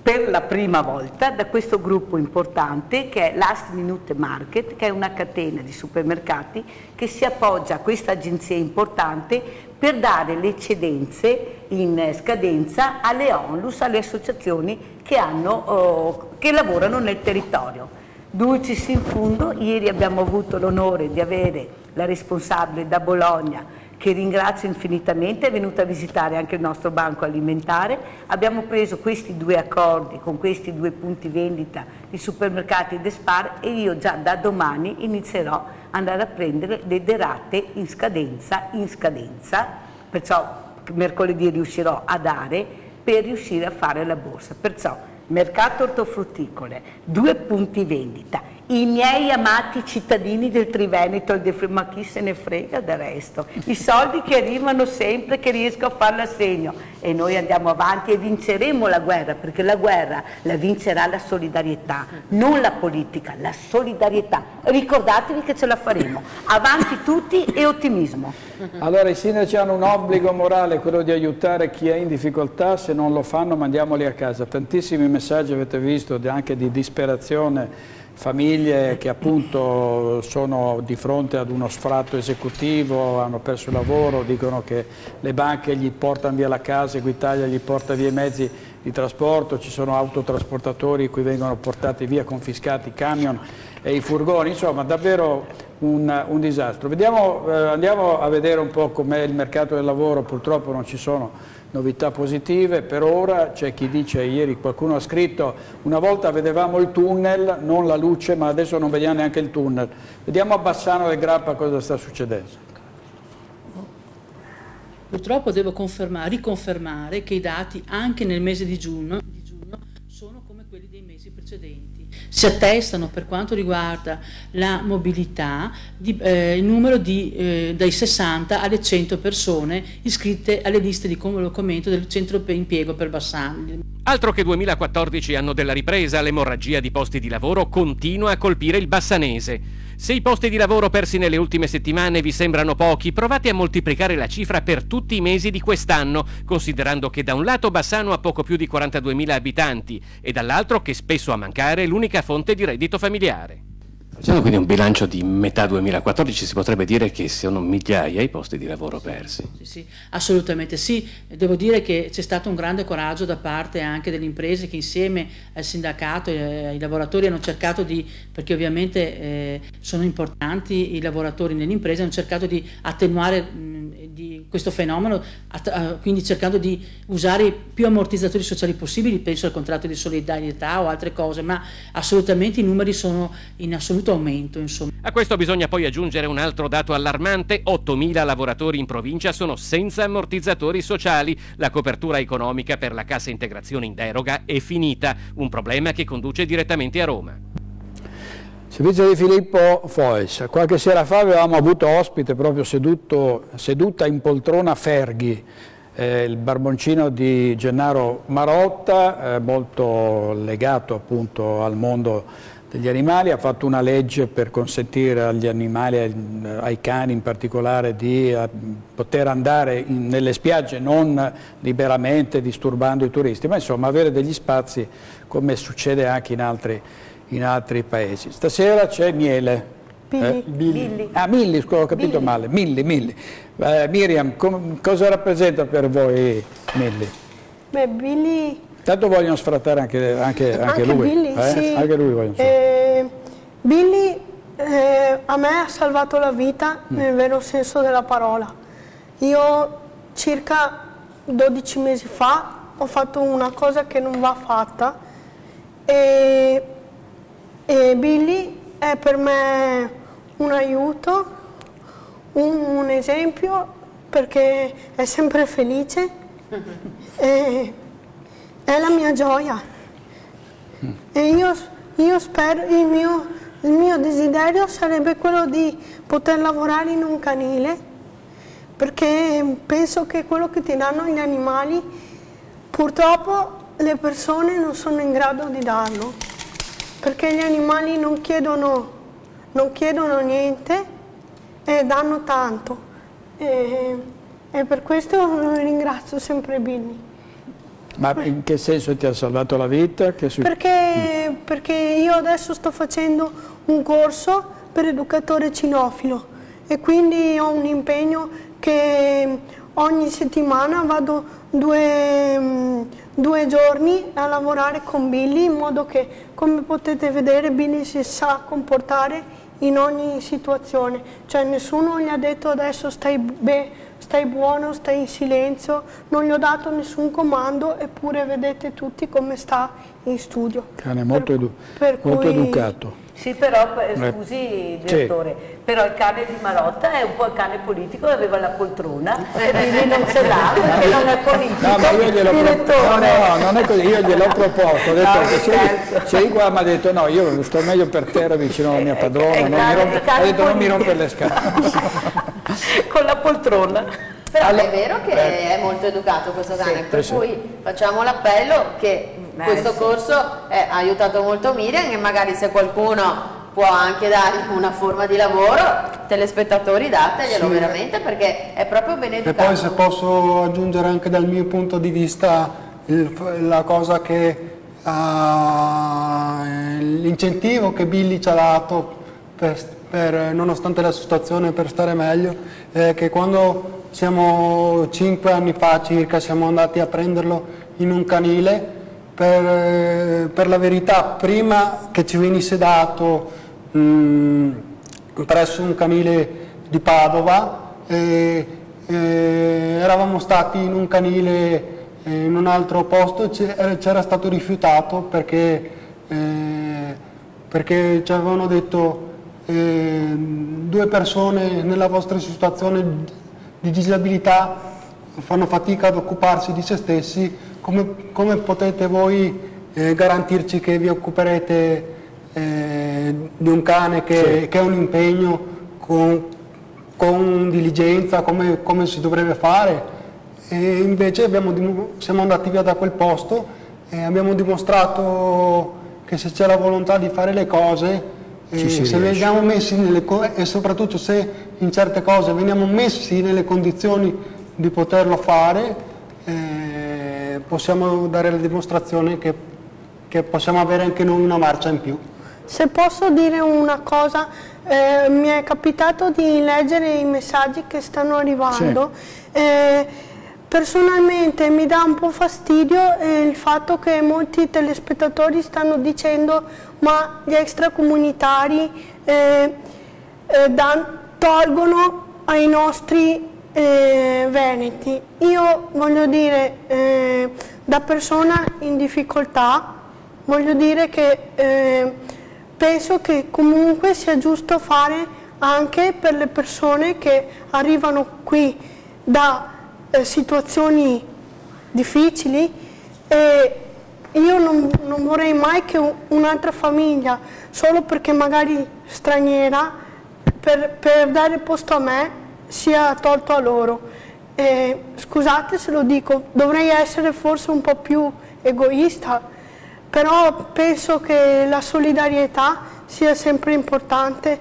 per la prima volta da questo gruppo importante che è Last Minute Market, che è una catena di supermercati che si appoggia a questa agenzia importante per dare le eccedenze in scadenza alle onlus, alle associazioni che, hanno, oh, che lavorano nel territorio. Dulcis in fundo, ieri abbiamo avuto l'onore di avere la responsabile da Bologna che ringrazio infinitamente, è venuta a visitare anche il nostro banco alimentare. Abbiamo preso questi due accordi con questi due punti vendita di supermercati e Despar e io già da domani inizierò ad andare a prendere le derate in scadenza, in scadenza, perciò mercoledì riuscirò a dare per riuscire a fare la borsa. Perciò mercato ortofrutticole, due punti vendita, i miei amati cittadini del Triveneto ma chi se ne frega del resto, i soldi che arrivano sempre che riesco a fare l'assegno e noi andiamo avanti e vinceremo la guerra perché la guerra la vincerà la solidarietà, non la politica, la solidarietà. Ricordatevi che ce la faremo, avanti tutti e ottimismo.
Allora i sindaci hanno un obbligo morale, quello di aiutare chi è in difficoltà, se non lo fanno mandiamoli a casa. Tantissimi messaggi avete visto anche di disperazione famiglie che appunto sono di fronte ad uno sfratto esecutivo, hanno perso il lavoro, dicono che le banche gli portano via la casa, Equitalia gli porta via i mezzi di trasporto, ci sono autotrasportatori cui vengono portati via, confiscati i camion e i furgoni, insomma davvero un, un disastro. Vediamo, eh, andiamo a vedere un po' com'è il mercato del lavoro, purtroppo non ci sono novità positive, per ora c'è chi dice, ieri qualcuno ha scritto, una volta vedevamo il tunnel, non la luce, ma adesso non vediamo neanche il tunnel. Vediamo a Bassano del Grappa cosa sta succedendo.
Purtroppo devo riconfermare che i dati anche nel mese di giugno, di giugno sono come quelli dei mesi precedenti si attestano per quanto riguarda la mobilità di, eh, il numero di, eh, dai 60 alle 100 persone iscritte alle liste di collocamento del centro per impiego per Bassani.
Altro che 2014 anno della ripresa, l'emorragia di posti di lavoro continua a colpire il bassanese. Se i posti di lavoro persi nelle ultime settimane vi sembrano pochi, provate a moltiplicare la cifra per tutti i mesi di quest'anno, considerando che da un lato Bassano ha poco più di 42.000 abitanti e dall'altro che spesso a mancare è l'unica fonte di reddito familiare.
Facendo quindi un bilancio di metà 2014 si potrebbe dire che siano migliaia i posti di lavoro persi.
Sì, sì, assolutamente sì. Devo dire che c'è stato un grande coraggio da parte anche delle imprese che insieme al sindacato e ai lavoratori hanno cercato di, perché ovviamente eh, sono importanti i lavoratori nelle imprese, hanno cercato di attenuare mh, di questo fenomeno, quindi cercando di usare i più ammortizzatori sociali possibili, penso al contratto di solidarietà o altre cose, ma assolutamente i numeri sono in assoluto aumento. Insomma.
A questo bisogna poi aggiungere un altro dato allarmante, 8.000 lavoratori in provincia sono senza ammortizzatori sociali, la copertura economica per la cassa integrazione in deroga è finita, un problema che conduce direttamente a Roma.
Servizio di Filippo Fois. Qualche sera fa avevamo avuto ospite proprio seduto, seduta in poltrona Ferghi, eh, il barboncino di Gennaro Marotta, eh, molto legato appunto al mondo degli animali, ha fatto una legge per consentire agli animali, ai cani in particolare, di eh, poter andare in, nelle spiagge non liberamente disturbando i turisti, ma insomma avere degli spazi come succede anche in altri, in altri paesi. Stasera c'è miele.
Eh? Milli.
Ah, Milli, scusa, ho capito Billy. male. Milli, Milli. Eh, Miriam, cosa rappresenta per voi Milli?
Beh, Billy
Tanto vogliono sfrattare anche, anche, anche, anche lui.
Billy,
eh?
sì.
Anche lui vogliono
eh, Billy eh, a me ha salvato la vita mm. nel vero senso della parola. Io circa 12 mesi fa ho fatto una cosa che non va fatta e E Billy è per me un aiuto, un, un esempio perché è sempre felice e è la mia gioia. E io, io spero, il mio, il mio desiderio sarebbe quello di poter lavorare in un canile perché penso che quello che ti danno gli animali purtroppo le persone non sono in grado di darlo perché gli animali non chiedono, non chiedono niente e danno tanto e, e per questo ringrazio sempre Billy.
Ma in che senso ti ha salvato la vita?
Perché, perché io adesso sto facendo un corso per educatore cinofilo e quindi ho un impegno che ogni settimana vado due, due, giorni a lavorare con Billy in modo che, come potete vedere, Billy si sa comportare in ogni situazione. Cioè nessuno gli ha detto adesso stai, beh, stai buono, stai in silenzio, non gli ho dato nessun comando eppure vedete tutti come sta in studio.
Cane molto, edu per molto cui... educato.
Sì, però, eh, eh, scusi direttore, sì. però il cane di Marotta è un po' il cane politico, aveva la poltrona e quindi non ce l'ha perché non è politico.
No, ma io glielo no, no, non è così, io gliel'ho proposto, ho detto no, se, se qua mi ha detto no, io sto meglio per terra vicino alla mia padrona, non mi rompe, ha detto non mi rompe le scatole.
Con la poltrona.
Però allora, è vero che eh, è molto educato questo cane, sì, per sì. cui facciamo l'appello che Beh, questo sì. corso eh, ha aiutato molto Miriam e magari se qualcuno può anche dare una forma di lavoro, telespettatori dateglielo sì. veramente perché è proprio ben educato.
E poi se posso aggiungere anche dal mio punto di vista il, la cosa che uh, l'incentivo che Billy ci ha dato per, per, nonostante la situazione per stare meglio è che quando siamo cinque anni fa circa, siamo andati a prenderlo in un canile. Per, per la verità, prima che ci venisse dato mh, mm, presso un canile di Padova, eh, eh, eravamo stati in un canile eh, in un altro posto e c'era stato rifiutato perché, eh, perché ci avevano detto eh, due persone nella vostra situazione di disabilità fanno fatica ad occuparsi di se stessi, come, come potete voi eh, garantirci che vi occuperete eh, di un cane che, sì. che, è un impegno con, con diligenza, come, come, si dovrebbe fare? E invece abbiamo, siamo andati via da quel posto e abbiamo dimostrato che se c'è la volontà di fare le cose se veniamo messi nelle e soprattutto se in certe cose veniamo messi nelle condizioni di poterlo fare, eh, possiamo dare la dimostrazione che, che, possiamo avere anche noi una marcia in più.
Se posso dire una cosa, eh, mi è capitato di leggere i messaggi che stanno arrivando. Sì. Eh, Personalmente mi dà un po' fastidio eh, il fatto che molti telespettatori stanno dicendo ma gli extracomunitari eh, eh, dan, tolgono ai nostri eh, veneti. Io voglio dire, eh, da persona in difficoltà, voglio dire che penso che comunque sia giusto fare anche per le persone che arrivano qui da eh, situazioni difficili e io non, non vorrei mai che un'altra famiglia, solo perché magari straniera, per, per, dare posto a me, sia tolto a loro. E, scusate se lo dico, dovrei essere forse un po' più egoista, però penso che la solidarietà sia sempre importante,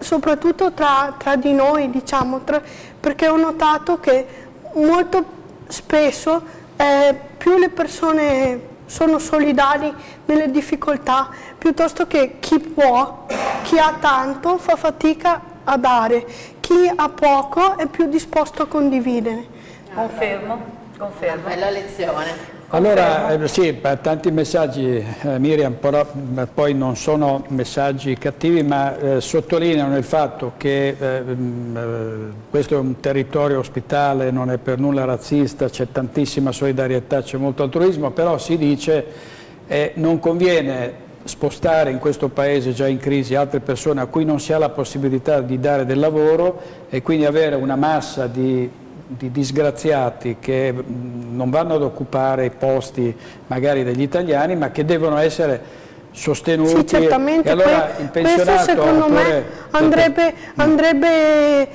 soprattutto tra, tra di noi, diciamo, tra, perché ho notato che molto spesso eh, più le persone sono solidali nelle difficoltà, piuttosto che chi può, chi ha tanto fa fatica a dare, chi ha poco è più disposto a condividere.
Confermo, confermo.
Una bella lezione.
Allora, eh, sì, tanti messaggi, eh, Miriam, però eh, poi non sono messaggi cattivi, ma eh, sottolineano il fatto che eh, mm, eh, questo è un territorio ospitale, non è per nulla razzista, c'è tantissima solidarietà, c'è molto altruismo, però si dice che non conviene spostare in questo paese già in crisi altre persone a cui non si ha la possibilità di dare del lavoro e quindi avere una massa di, di disgraziati che non vanno ad occupare i posti magari degli italiani ma che devono essere sostenuti
sì, certamente.
e allora il pensionato
questo secondo
oppure,
me andrebbe, andrebbe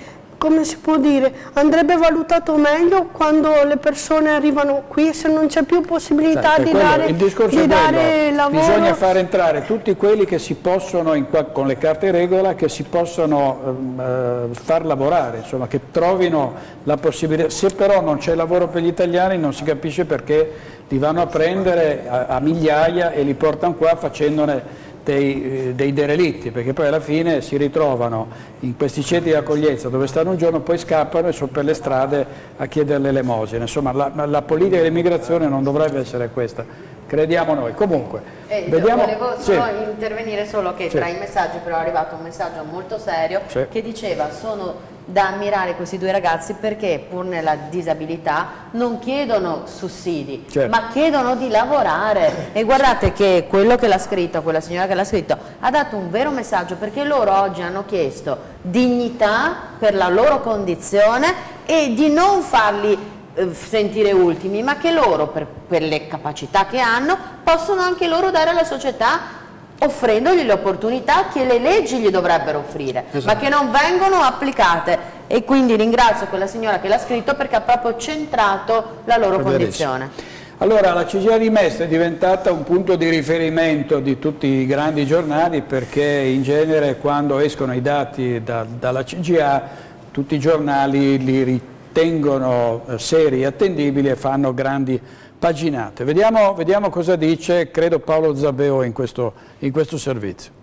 come si può dire, andrebbe valutato meglio quando le persone arrivano qui se non c'è più possibilità
Sì,
di
quello-
dare, di dare lavoro.
bisogna far entrare tutti quelli che si possono, in con le carte regola, che si possono ehm, eh, far lavorare, insomma, che trovino la possibilità. Se però non c'è lavoro per gli italiani non si capisce perché li vanno a prendere a, a migliaia e li portano qua facendone dei, eh, dei derelitti, perché poi alla fine si ritrovano in questi centri di accoglienza dove stanno un giorno, poi scappano e sono per le strade a chiedere l'elemosina. Insomma, la, la politica dell'immigrazione non dovrebbe essere questa, crediamo noi. Comunque,
Eh,
vediamo...
Volevo
sì.
solo intervenire solo che
Sì.
tra i messaggi però è arrivato un messaggio molto serio
Sì.
che diceva sono da ammirare questi due ragazzi perché pur nella disabilità non chiedono sussidi
Certo.
ma chiedono di lavorare e guardate che quello che l'ha scritto, quella signora che l'ha scritto ha dato un vero messaggio perché loro oggi hanno chiesto dignità per la loro condizione e di non farli eh, sentire ultimi, ma che loro, per, per le capacità che hanno, possono anche loro dare alla società offrendogli le opportunità che le leggi gli dovrebbero offrire, ma che non vengono applicate. E quindi ringrazio quella signora che l'ha scritto perché ha proprio centrato la loro
È
condizione.
Allora, la CGA di Mestre è diventata un punto di riferimento di tutti i grandi giornali perché in genere quando escono i dati da- dalla CGA tutti i giornali li ritengono eh, seri e attendibili e fanno grandi paginate. Vediamo, vediamo cosa dice, credo, Paolo Zabeo in questo, in questo servizio.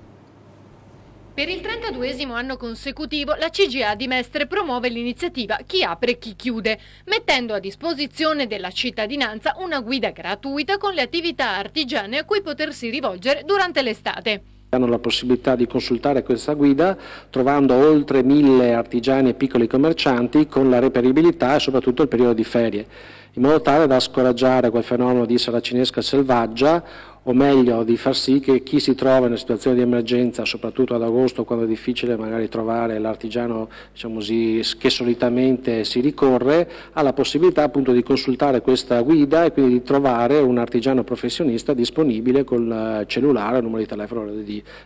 Per il 32esimo anno consecutivo la CGA di Mestre promuove l'iniziativa Chi apre chi chiude, mettendo a disposizione della cittadinanza una guida gratuita con le attività artigiane a cui potersi rivolgere durante l'estate.
Hanno la possibilità di consultare questa guida trovando oltre mille artigiani e piccoli commercianti con la reperibilità e soprattutto il periodo di ferie, in modo tale da scoraggiare quel fenomeno di saracinesca selvaggia o meglio di far sì che chi si trova in una situazione di emergenza, soprattutto ad agosto quando è difficile magari trovare l'artigiano diciamo che solitamente si ricorre, ha la possibilità appunto di consultare questa guida e quindi di trovare un artigiano professionista disponibile col cellulare o numero di telefono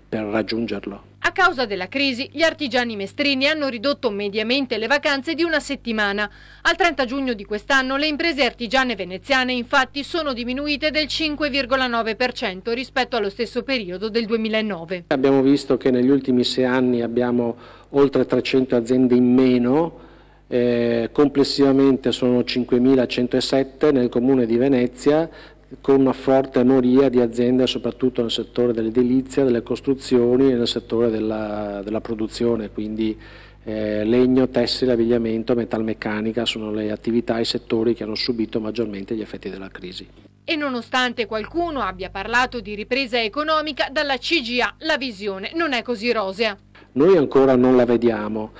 per raggiungerlo.
A causa della crisi, gli artigiani mestrini hanno ridotto mediamente le vacanze di una settimana. Al 30 giugno di quest'anno le imprese artigiane veneziane infatti sono diminuite del 5,9% rispetto allo stesso periodo del 2009.
Abbiamo visto che negli ultimi sei anni abbiamo oltre 300 aziende in meno, eh, complessivamente sono 5.107 nel comune di Venezia, con una forte moria di aziende soprattutto nel settore dell'edilizia, delle costruzioni e nel settore della, della produzione, quindi eh, legno, tessile, abbigliamento, metalmeccanica sono le attività e i settori che hanno subito maggiormente gli effetti della crisi.
E nonostante qualcuno abbia parlato di ripresa economica, dalla CGA la visione non è così rosea.
Noi ancora non la vediamo,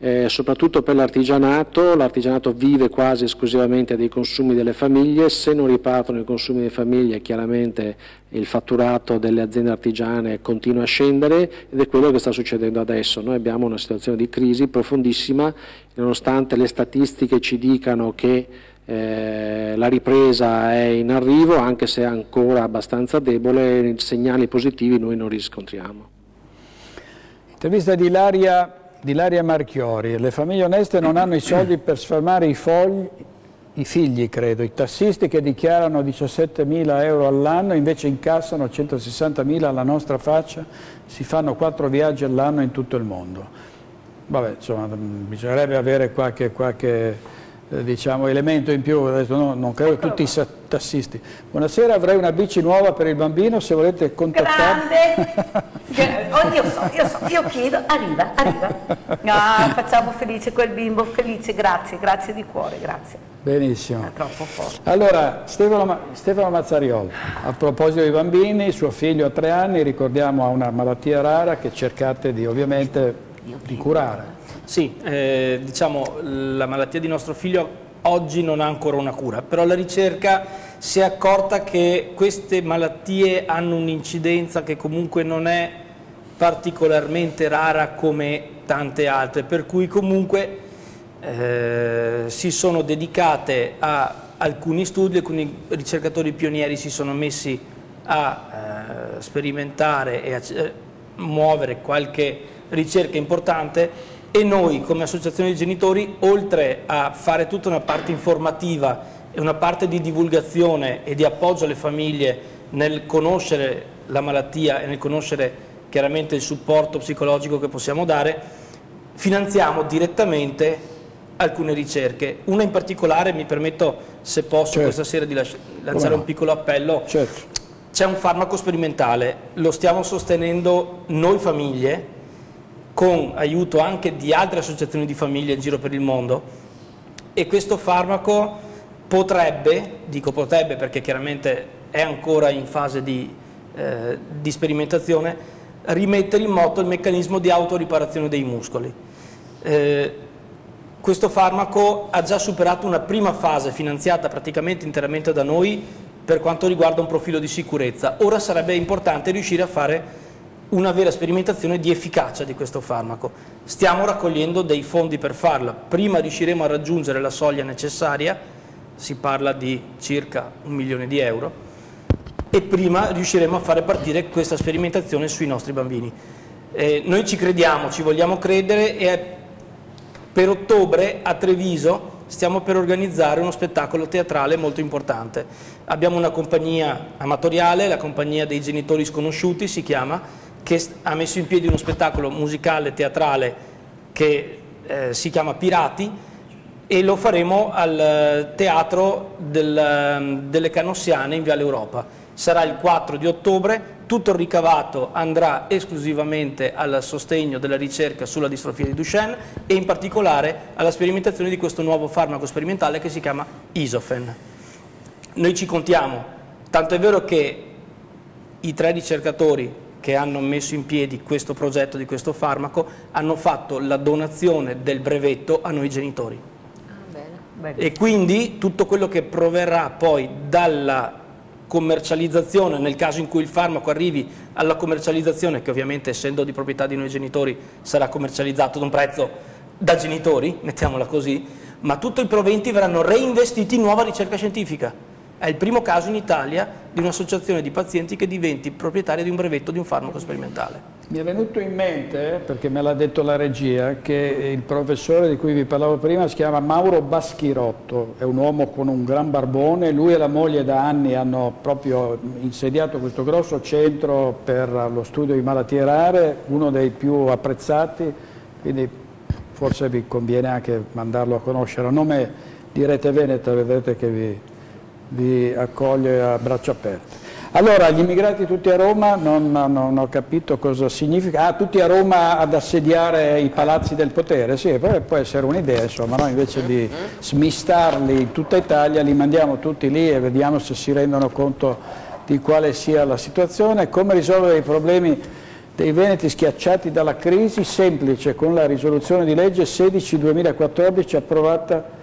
eh, soprattutto per l'artigianato, l'artigianato vive quasi esclusivamente dei consumi delle famiglie, se non ripartono i consumi delle famiglie chiaramente il fatturato delle aziende artigiane continua a scendere ed è quello che sta succedendo adesso. Noi abbiamo una situazione di crisi profondissima, nonostante le statistiche ci dicano che eh, la ripresa è in arrivo, anche se è ancora abbastanza debole, segnali positivi noi non riscontriamo.
Intervista di Ilaria, di Ilaria Marchiori. Le famiglie oneste non hanno i soldi per sfamare i, fogli, i figli, credo. I tassisti che dichiarano 17 mila euro all'anno invece incassano 160 mila alla nostra faccia, si fanno quattro viaggi all'anno in tutto il mondo. Vabbè, insomma, bisognerebbe avere qualche, qualche eh, diciamo, elemento in più, adesso no, non credo tutti i tassisti. Buonasera, avrei una bici nuova per il bambino, se volete contattarmi.
Grande! Oh, io so, io so, io chiedo, arriva, arriva. Ah, facciamo felice quel bimbo, felice, grazie, grazie di cuore, grazie.
Benissimo.
È troppo forte.
Allora, Stefano, Ma- Stefano Mazzariol, a proposito dei bambini, suo figlio ha tre anni, ricordiamo ha una malattia rara che cercate di ovviamente di curare.
Sì, eh, diciamo la malattia di nostro figlio oggi non ha ancora una cura, però la ricerca si è accorta che queste malattie hanno un'incidenza che comunque non è particolarmente rara come tante altre, per cui comunque eh, si sono dedicate a alcuni studi, alcuni ricercatori pionieri si sono messi a eh, sperimentare e a eh, muovere qualche ricerca importante e noi come associazione di genitori, oltre a fare tutta una parte informativa e una parte di divulgazione e di appoggio alle famiglie nel conoscere la malattia e nel conoscere chiaramente il supporto psicologico che possiamo dare, finanziamo direttamente alcune ricerche. Una in particolare, mi permetto, se posso, certo. questa sera di lanciare un piccolo appello. Certo. C'è un farmaco sperimentale, lo stiamo sostenendo noi famiglie, con aiuto anche di altre associazioni di famiglie in giro per il mondo e questo farmaco potrebbe, dico potrebbe perché chiaramente è ancora in fase di, eh, di sperimentazione, rimettere in moto il meccanismo di autoriparazione dei muscoli. Eh, questo farmaco ha già superato una prima fase finanziata praticamente interamente da noi per quanto riguarda un profilo di sicurezza. Ora sarebbe importante riuscire a fare una vera sperimentazione di efficacia di questo farmaco. Stiamo raccogliendo dei fondi per farla, prima riusciremo a raggiungere la soglia necessaria, si parla di circa un milione di euro, e prima riusciremo a fare partire questa sperimentazione sui nostri bambini. Eh, noi ci crediamo, ci vogliamo credere e per ottobre a Treviso stiamo per organizzare uno spettacolo teatrale molto importante. Abbiamo una compagnia amatoriale, la compagnia dei genitori sconosciuti si chiama, che ha messo in piedi uno spettacolo musicale teatrale che eh, si chiama Pirati e lo faremo al eh, teatro del, ehm, delle Canossiane in Viale Europa. Sarà il 4 di ottobre, tutto il ricavato andrà esclusivamente al sostegno della ricerca sulla distrofia di Duchenne e in particolare alla sperimentazione di questo nuovo farmaco sperimentale che si chiama Isofen. Noi ci contiamo, tanto è vero che i tre ricercatori che hanno messo in piedi questo progetto di questo farmaco hanno fatto la donazione del brevetto a noi genitori. Ah, e quindi tutto quello che proverrà poi dalla commercializzazione, nel caso in cui il farmaco arrivi alla commercializzazione, che ovviamente essendo di proprietà di noi genitori sarà commercializzato ad un prezzo da genitori, mettiamola così, ma tutti i proventi verranno reinvestiti in nuova ricerca scientifica. È il primo caso in Italia di un'associazione di pazienti che diventi proprietaria di un brevetto di un farmaco sperimentale.
Mi è venuto in mente, perché me l'ha detto la regia, che il professore di cui vi parlavo prima si chiama Mauro Baschirotto, è un uomo con un gran barbone, lui e la moglie da anni hanno proprio insediato questo grosso centro per lo studio di malattie rare, uno dei più apprezzati, quindi forse vi conviene anche mandarlo a conoscere. A nome di Rete Veneta vedrete che vi vi accoglie a braccia aperte. Allora, gli immigrati tutti a Roma, non, non, ho capito cosa significa, ah, tutti a Roma ad assediare i palazzi del potere, sì, può essere un'idea, insomma, noi invece di smistarli in tutta Italia li mandiamo tutti lì e vediamo se si rendono conto di quale sia la situazione, come risolvere i problemi dei veneti schiacciati dalla crisi, semplice, con la risoluzione di legge 16-2014 approvata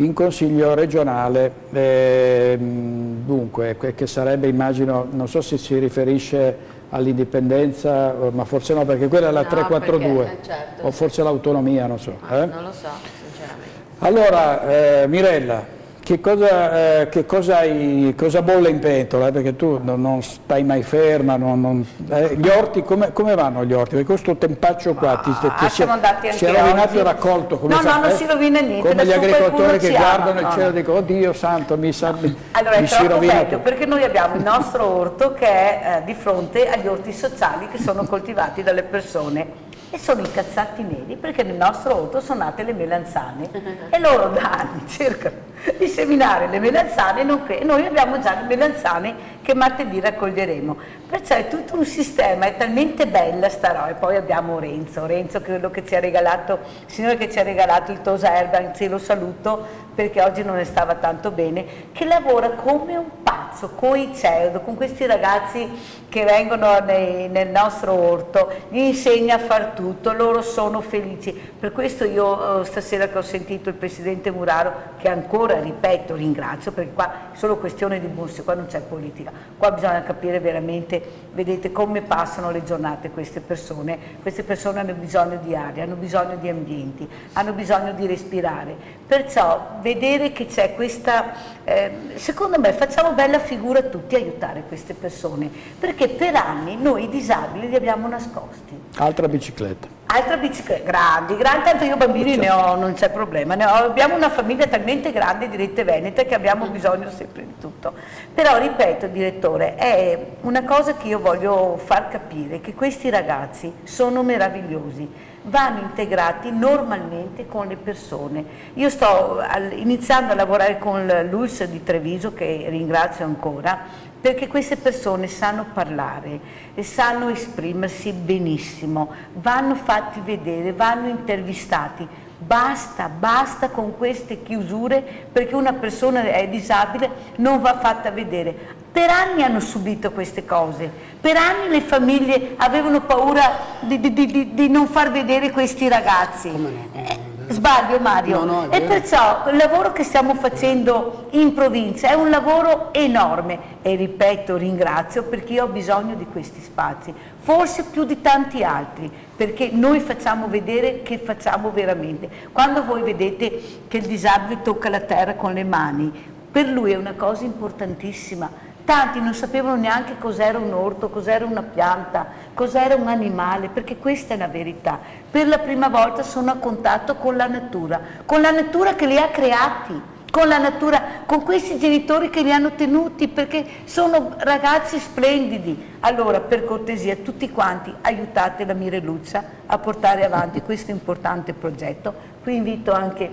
in consiglio regionale, eh, dunque, che sarebbe immagino, non so se si riferisce all'indipendenza, ma forse no, perché quella è la no, 342, perché, eh, certo, o forse l'autonomia, non so.
Ah, eh? Non lo so, sinceramente.
Allora, eh, Mirella, che cosa, eh, che cosa, hai, cosa, bolle in pentola? Eh? Perché tu non, non, stai mai ferma, non, non, eh, gli orti, come, come, vanno gli orti? Perché questo tempaccio qua ti, ti, ti si, è, si è rovinato il raccolto come
No,
fa,
no, non si rovina niente.
Come gli agricoltori che guardano il cielo e dicono, oddio santo, mi sa, mi,
allora,
mi
si rovina bello, perché noi abbiamo il nostro orto che è eh, di fronte agli orti sociali che sono coltivati dalle persone e sono incazzati neri perché nel nostro orto sono nate le melanzane. E loro da anni cercano di seminare le melanzane e noi abbiamo già le melanzane che martedì raccoglieremo. Perciò è tutto un sistema, è talmente bella sta roba. E poi abbiamo Renzo, Renzo quello che ci ha regalato, il signore che ci ha regalato il Tosa Erba, anzi lo saluto perché oggi non ne stava tanto bene, che lavora come un pazzo con i pseudo, con questi ragazzi che vengono nei, nel nostro orto, gli insegna a far tutto, loro sono felici. Per questo io eh, stasera che ho sentito il Presidente Muraro, che ancora, ripeto, ringrazio, perché qua è solo questione di buonsenso, qua non c'è politica, qua bisogna capire veramente, vedete come passano le giornate queste persone, queste persone hanno bisogno di aria, hanno bisogno di ambienti, hanno bisogno di respirare. Perciò vedere che c'è questa, eh, secondo me facciamo bella figura tutti aiutare queste persone, perché per anni noi disabili li abbiamo nascosti.
Altra bicicletta.
Altra bicicletta, grandi, grandi, tanto io bambini ne ho, non c'è problema, ho, abbiamo una famiglia talmente grande di Rete Veneta che abbiamo bisogno sempre di tutto. Però ripeto direttore, è una cosa che io voglio far capire, che questi ragazzi sono meravigliosi, vanno integrati normalmente con le persone. Io sto iniziando a lavorare con l'ULS di Treviso, che ringrazio ancora, perché queste persone sanno parlare e sanno esprimersi benissimo, vanno fatti vedere, vanno intervistati. Basta, basta con queste chiusure perché una persona è disabile, non va fatta vedere. Per anni hanno subito queste cose, per anni le famiglie avevano paura di, di, di, di non far vedere questi ragazzi. Sbaglio Mario?
No, no,
e perciò il lavoro che stiamo facendo in provincia è un lavoro enorme e ripeto, ringrazio perché io ho bisogno di questi spazi, forse più di tanti altri, perché noi facciamo vedere che facciamo veramente. Quando voi vedete che il disabile tocca la terra con le mani, per lui è una cosa importantissima, tanti non sapevano neanche cos'era un orto, cos'era una pianta, cos'era un animale, perché questa è la verità. Per la prima volta sono a contatto con la natura, con la natura che li ha creati, con la natura, con questi genitori che li hanno tenuti, perché sono ragazzi splendidi. Allora, per cortesia, tutti quanti aiutate la Mireluccia a portare avanti questo importante progetto. Qui invito anche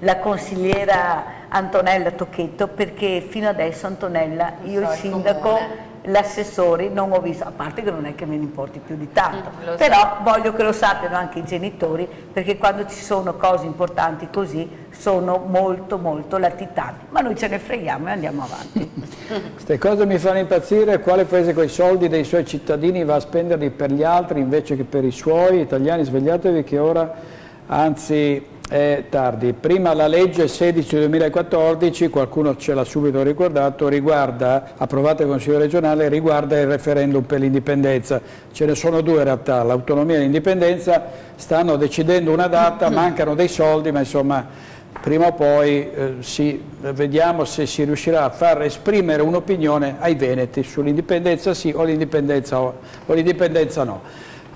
la consigliera Antonella Tocchetto perché fino adesso Antonella, io il sindaco, l'assessore non ho visto, a parte che non è che me ne importi più di tanto, mm, però so. voglio che lo sappiano anche i genitori perché quando ci sono cose importanti così sono molto molto latitanti, ma noi ce ne freghiamo e andiamo avanti.
Queste cose mi fanno impazzire, quale paese con i soldi dei suoi cittadini va a spenderli per gli altri invece che per i suoi, italiani svegliatevi che ora anzi è tardi. Prima la legge 16-2014, qualcuno ce l'ha subito ricordato, riguarda, approvata dal Consiglio regionale, riguarda il referendum per l'indipendenza. Ce ne sono due in realtà, l'autonomia e l'indipendenza, stanno decidendo una data, mancano dei soldi, ma insomma prima o poi eh, si, vediamo se si riuscirà a far esprimere un'opinione ai Veneti sull'indipendenza sì o l'indipendenza no.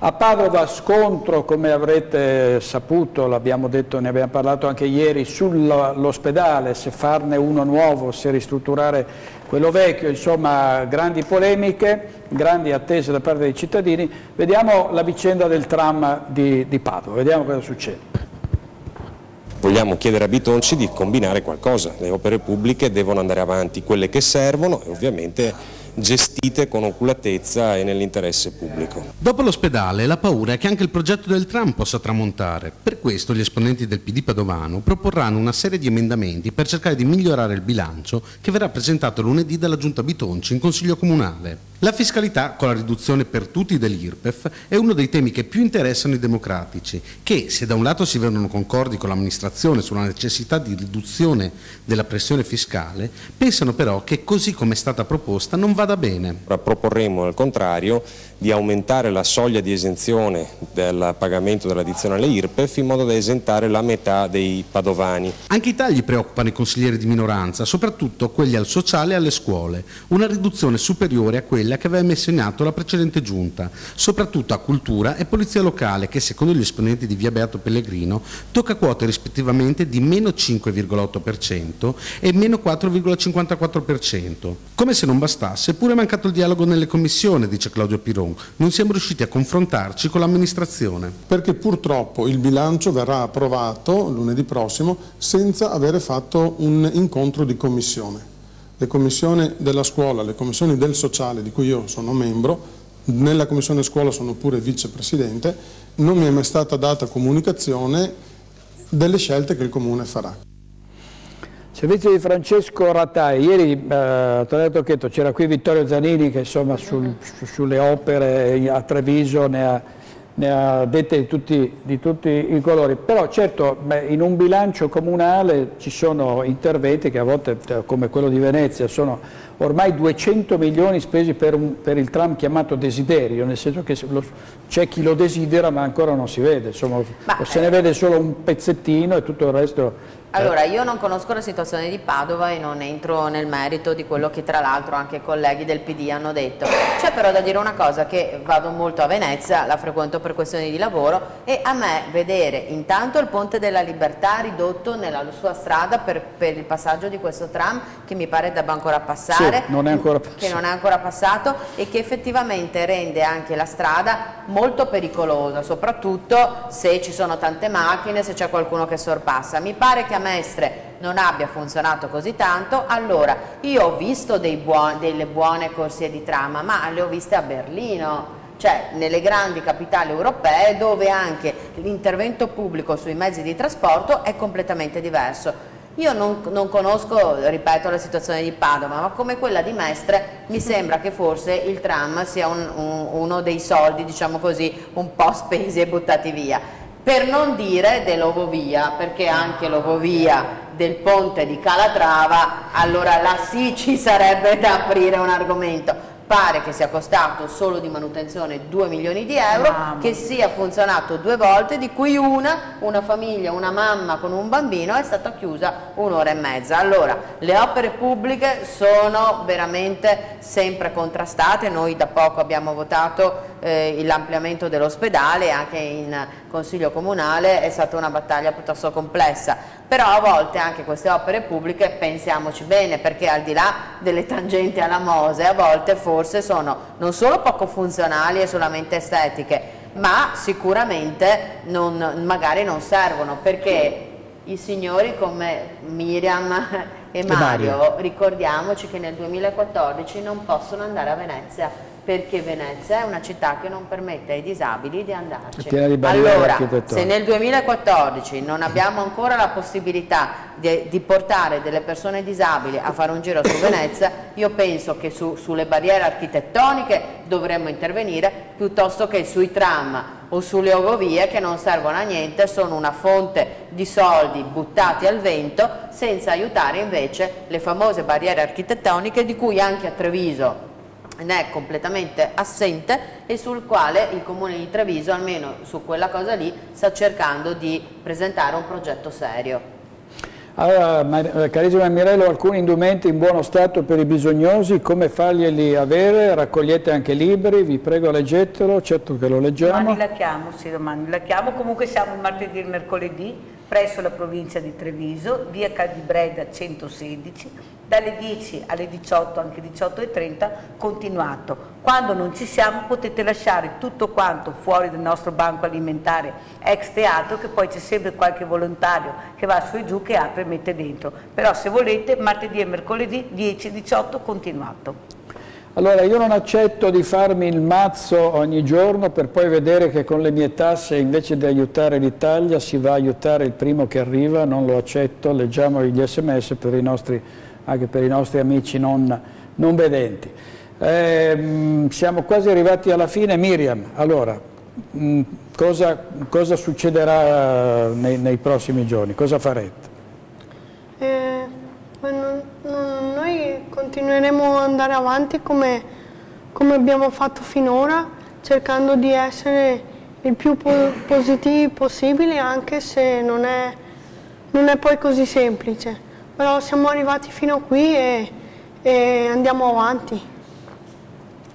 A Padova scontro, come avrete saputo, l'abbiamo detto, ne abbiamo parlato anche ieri, sull'ospedale, se farne uno nuovo, se ristrutturare quello vecchio, insomma grandi polemiche, grandi attese da parte dei cittadini. Vediamo la vicenda del tram di, di Padova, vediamo cosa succede.
Vogliamo chiedere a Bitonci di combinare qualcosa, le opere pubbliche devono andare avanti, quelle che servono e ovviamente gestite con oculatezza e nell'interesse pubblico.
Dopo l'ospedale la paura è che anche il progetto del tram possa tramontare. Per questo gli esponenti del PD padovano proporranno una serie di emendamenti per cercare di migliorare il bilancio che verrà presentato lunedì dalla Giunta Bitonci in Consiglio Comunale. La fiscalità, con la riduzione per tutti dell'IRPEF, è uno dei temi che più interessano i democratici, che se da un lato si vedono concordi con l'amministrazione sulla necessità di riduzione della pressione fiscale, pensano però che così come è stata proposta non vada bene.
Proporremo al contrario di aumentare la soglia di esenzione del pagamento dell'addizionale IRPEF in modo da esentare la metà dei padovani.
Anche i tagli preoccupano i consiglieri di minoranza, soprattutto quelli al sociale e alle scuole, una riduzione superiore a quella che aveva messo in atto la precedente giunta, soprattutto a cultura e polizia locale che secondo gli esponenti di via Beato Pellegrino tocca quote rispettivamente di meno 5,8% e meno 4,54%. Come se non bastasse, è pure mancato il dialogo nelle commissioni, dice Claudio Piron, non siamo riusciti a confrontarci con l'amministrazione.
Perché purtroppo il bilancio verrà approvato lunedì prossimo senza avere fatto un incontro di commissione. Le commissioni della scuola, le commissioni del sociale di cui io sono membro, nella commissione scuola sono pure vicepresidente, non mi è mai stata data comunicazione delle scelte che il Comune farà.
Servizio di Francesco Rattai, ieri eh, che c'era qui Vittorio Zanini che insomma sul, su, sulle opere a Treviso ne ha, ne ha dette di tutti, di tutti, i colori, però certo in un bilancio comunale ci sono interventi che a volte eh, come quello di Venezia sono ormai 200 milioni spesi per, un, per il tram chiamato desiderio, nel senso che c'è chi lo desidera ma ancora non si vede, insomma, ma, se ne vede solo un pezzettino e tutto il resto
allora, io non conosco la situazione di Padova e non entro nel merito di quello che tra l'altro anche i colleghi del PD hanno detto. C'è però da dire una cosa che vado molto a Venezia, la frequento per questioni di lavoro e a me vedere intanto il Ponte della Libertà ridotto nella sua strada per, per il passaggio di questo tram che mi pare debba ancora passare,
sì, non ancora
che non è ancora passato e che effettivamente rende anche la strada molto pericolosa, soprattutto se ci sono tante macchine, se c'è qualcuno che sorpassa. Mi pare che a Mestre non abbia funzionato così tanto, allora io ho visto buon, delle buone corsie di trama, ma le ho viste a Berlino, cioè nelle grandi capitali europee dove anche l'intervento pubblico sui mezzi di trasporto è completamente diverso. Io non, non, conosco, ripeto, la situazione di Padova, ma come quella di Mestre mi sembra che forse il tram sia un, un, uno dei soldi, diciamo così, un po' spesi e buttati via per non dire dell'Ovovia, perché anche l'Ovovia del ponte di Calatrava, allora là sì ci sarebbe da aprire un argomento pare che sia costato solo di manutenzione 2 milioni di euro, mamma. che sia funzionato due volte, di cui una, una famiglia, una mamma con un bambino è stata chiusa un'ora e mezza. Allora, le opere pubbliche sono veramente sempre contrastate, noi da poco abbiamo votato eh, l'ampliamento dell'ospedale, anche in Consiglio Comunale è stata una battaglia piuttosto complessa, però a volte anche queste opere pubbliche pensiamoci bene perché al di là delle tangenti alla Mose a volte forse sono non solo poco funzionali e solamente estetiche ma sicuramente non, magari non servono perché i signori come Miriam e Mario, e Mario. Ricordiamoci che nel 2014 non possono andare a Venezia perché Venezia è una città che non permette ai disabili di andarci.
Di
allora, se nel 2014 non abbiamo ancora la possibilità di, di, portare delle persone disabili a fare un giro su Venezia, io penso che su, sulle barriere architettoniche dovremmo intervenire piuttosto che sui tram o sulle ovovie che non servono a niente, sono una fonte di soldi buttati al vento senza aiutare invece le famose barriere architettoniche di cui anche a Treviso ne è completamente assente e sul quale il Comune di Treviso, almeno su quella cosa lì, sta cercando di presentare un progetto serio.
Allora, carissima Mirello, alcuni indumenti in buono stato per i bisognosi, come farglieli avere? Raccogliete anche libri, vi prego leggetelo, certo che lo leggiamo.
Domani la chiamo, sì, domani la chiamo, comunque siamo martedì e mercoledì presso la provincia di Treviso, via Caldibreda 116, dalle 10 alle 18, anche 18.30, continuato. Quando non ci siamo potete lasciare tutto quanto fuori del nostro banco alimentare ex teatro, che poi c'è sempre qualche volontario che va su e giù, che apre e mette dentro. Però se volete, martedì e mercoledì 10-18 continuato.
Allora io non accetto di farmi il mazzo ogni giorno per poi vedere che con le mie tasse invece di aiutare l'Italia si va a aiutare il primo che arriva, non lo accetto, leggiamo gli sms per nostri, anche per i nostri amici non, non vedenti. Eh, siamo quasi arrivati alla fine, Miriam, allora mh, mm, cosa, cosa, succederà nei, nei prossimi giorni, cosa farete?
Eh noi continueremo ad andare avanti come, come abbiamo fatto finora, cercando di essere il più po positivi possibile, anche se non è, non è, poi così semplice. Però siamo arrivati fino a qui e, e andiamo avanti.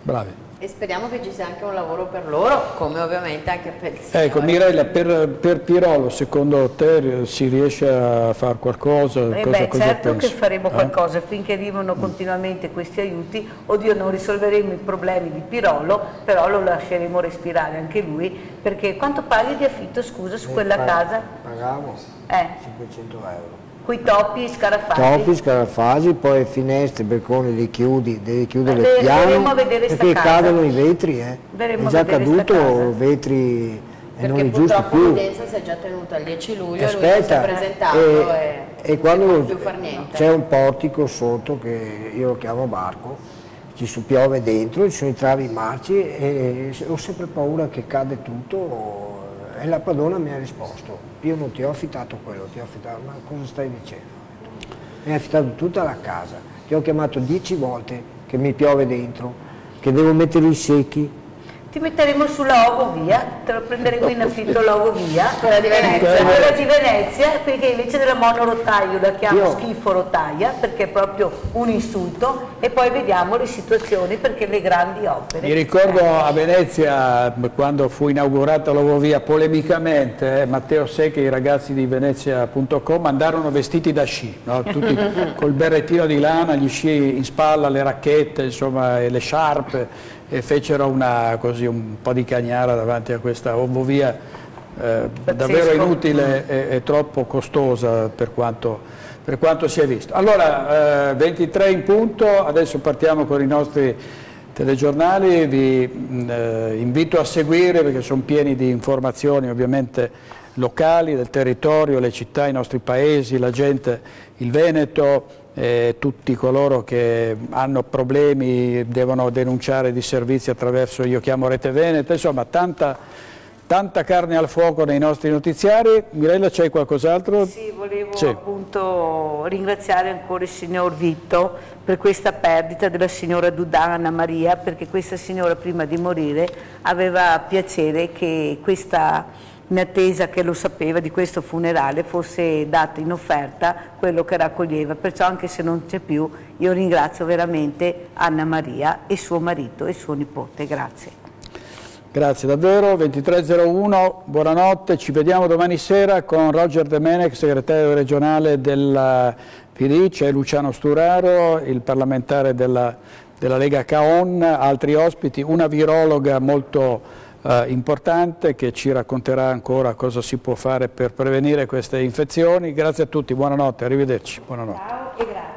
Bravi.
E speriamo che ci sia anche un lavoro per loro, come ovviamente anche per il signore.
Ecco, Mirella, per, per Pirolo, secondo te si riesce a fare qualcosa?
Eh
cosa,
beh,
cosa
certo
pensi?
che faremo eh? qualcosa, finché arrivano continuamente questi aiuti, oddio non risolveremo i problemi di Pirolo, però lo lasceremo respirare anche lui, perché quanto paghi di affitto, scusa, su eh, quella casa?
Pagavo
eh.
500 euro.
Quei topi, scarafaggi?
Topi, scarafaggi, poi finestre, balconi, li chiudi, devi chiudere il piano perché
casa.
cadono i vetri, eh. è già caduto vetri
e non li giusti più. Perché purtroppo l'udienza si è già tenuta il 10 luglio,
Aspetta,
lui si è presentato
e,
e...
E quando
più far niente.
c'è un portico sotto che io lo chiamo barco, ci si piove dentro, ci sono i travi marci e ho sempre paura che cade tutto e la padrona mi ha risposto, io non ti ho affittato quello, ti ho affittato, ma cosa stai dicendo? Mi ha affittato tutta la casa, ti ho chiamato dieci volte che mi piove dentro, che devo mettere i secchi,
Ti metteremo sulla Ovo Via, te lo prenderemo in affitto la Ovo Via,
Quella di Venezia.
Eh, quella di Venezia, perché invece della monorotaio la chiamo
Io-
schifo rotaia, perché è proprio un insulto, e poi vediamo le situazioni perché le grandi opere.
Mi ricordo a Venezia, quando fu inaugurata l'Ovovia, polemicamente, eh, Matteo Secchi e i ragazzi di Venezia.com andarono vestiti da sci, no? tutti col berrettino di lana, gli sci in spalla, le racchette, insomma, e le sciarpe, e fecero una, così, un po' di cagnara davanti a questa Ovovia eh, davvero inutile e, e troppo costosa per quanto, per quanto si è visto. Allora, eh, 23 in punto, adesso partiamo con i nostri telegiornali, vi mh, eh, invito a seguire perché sono pieni di informazioni ovviamente locali, del territorio, le città, i nostri paesi, la gente, il Veneto, eh, tutti coloro che hanno problemi devono denunciare di servizi attraverso Io chiamo Rete Veneta, insomma tanta, tanta carne al fuoco nei nostri notiziari. Mirella c'è qualcos'altro?
Sì, volevo
Sì.
appunto ringraziare ancora il signor Vitto per questa perdita della signora Dudà Anna Maria, perché questa signora prima di morire aveva piacere che questa in attesa che lo sapeva di questo funerale fosse dato in offerta quello che raccoglieva, perciò anche se non c'è più io ringrazio veramente Anna Maria e suo marito e suo nipote, grazie.
Grazie davvero, 2301, buonanotte, ci vediamo domani sera con Roger Demenec, segretario regionale del PD, c'è Luciano Sturaro, il parlamentare della, della Lega Caon, altri ospiti, una virologa molto eh, importante che ci racconterà ancora cosa si può fare per prevenire queste infezioni. Grazie a tutti, buonanotte, arrivederci. Buonanotte.
Ciao e grazie.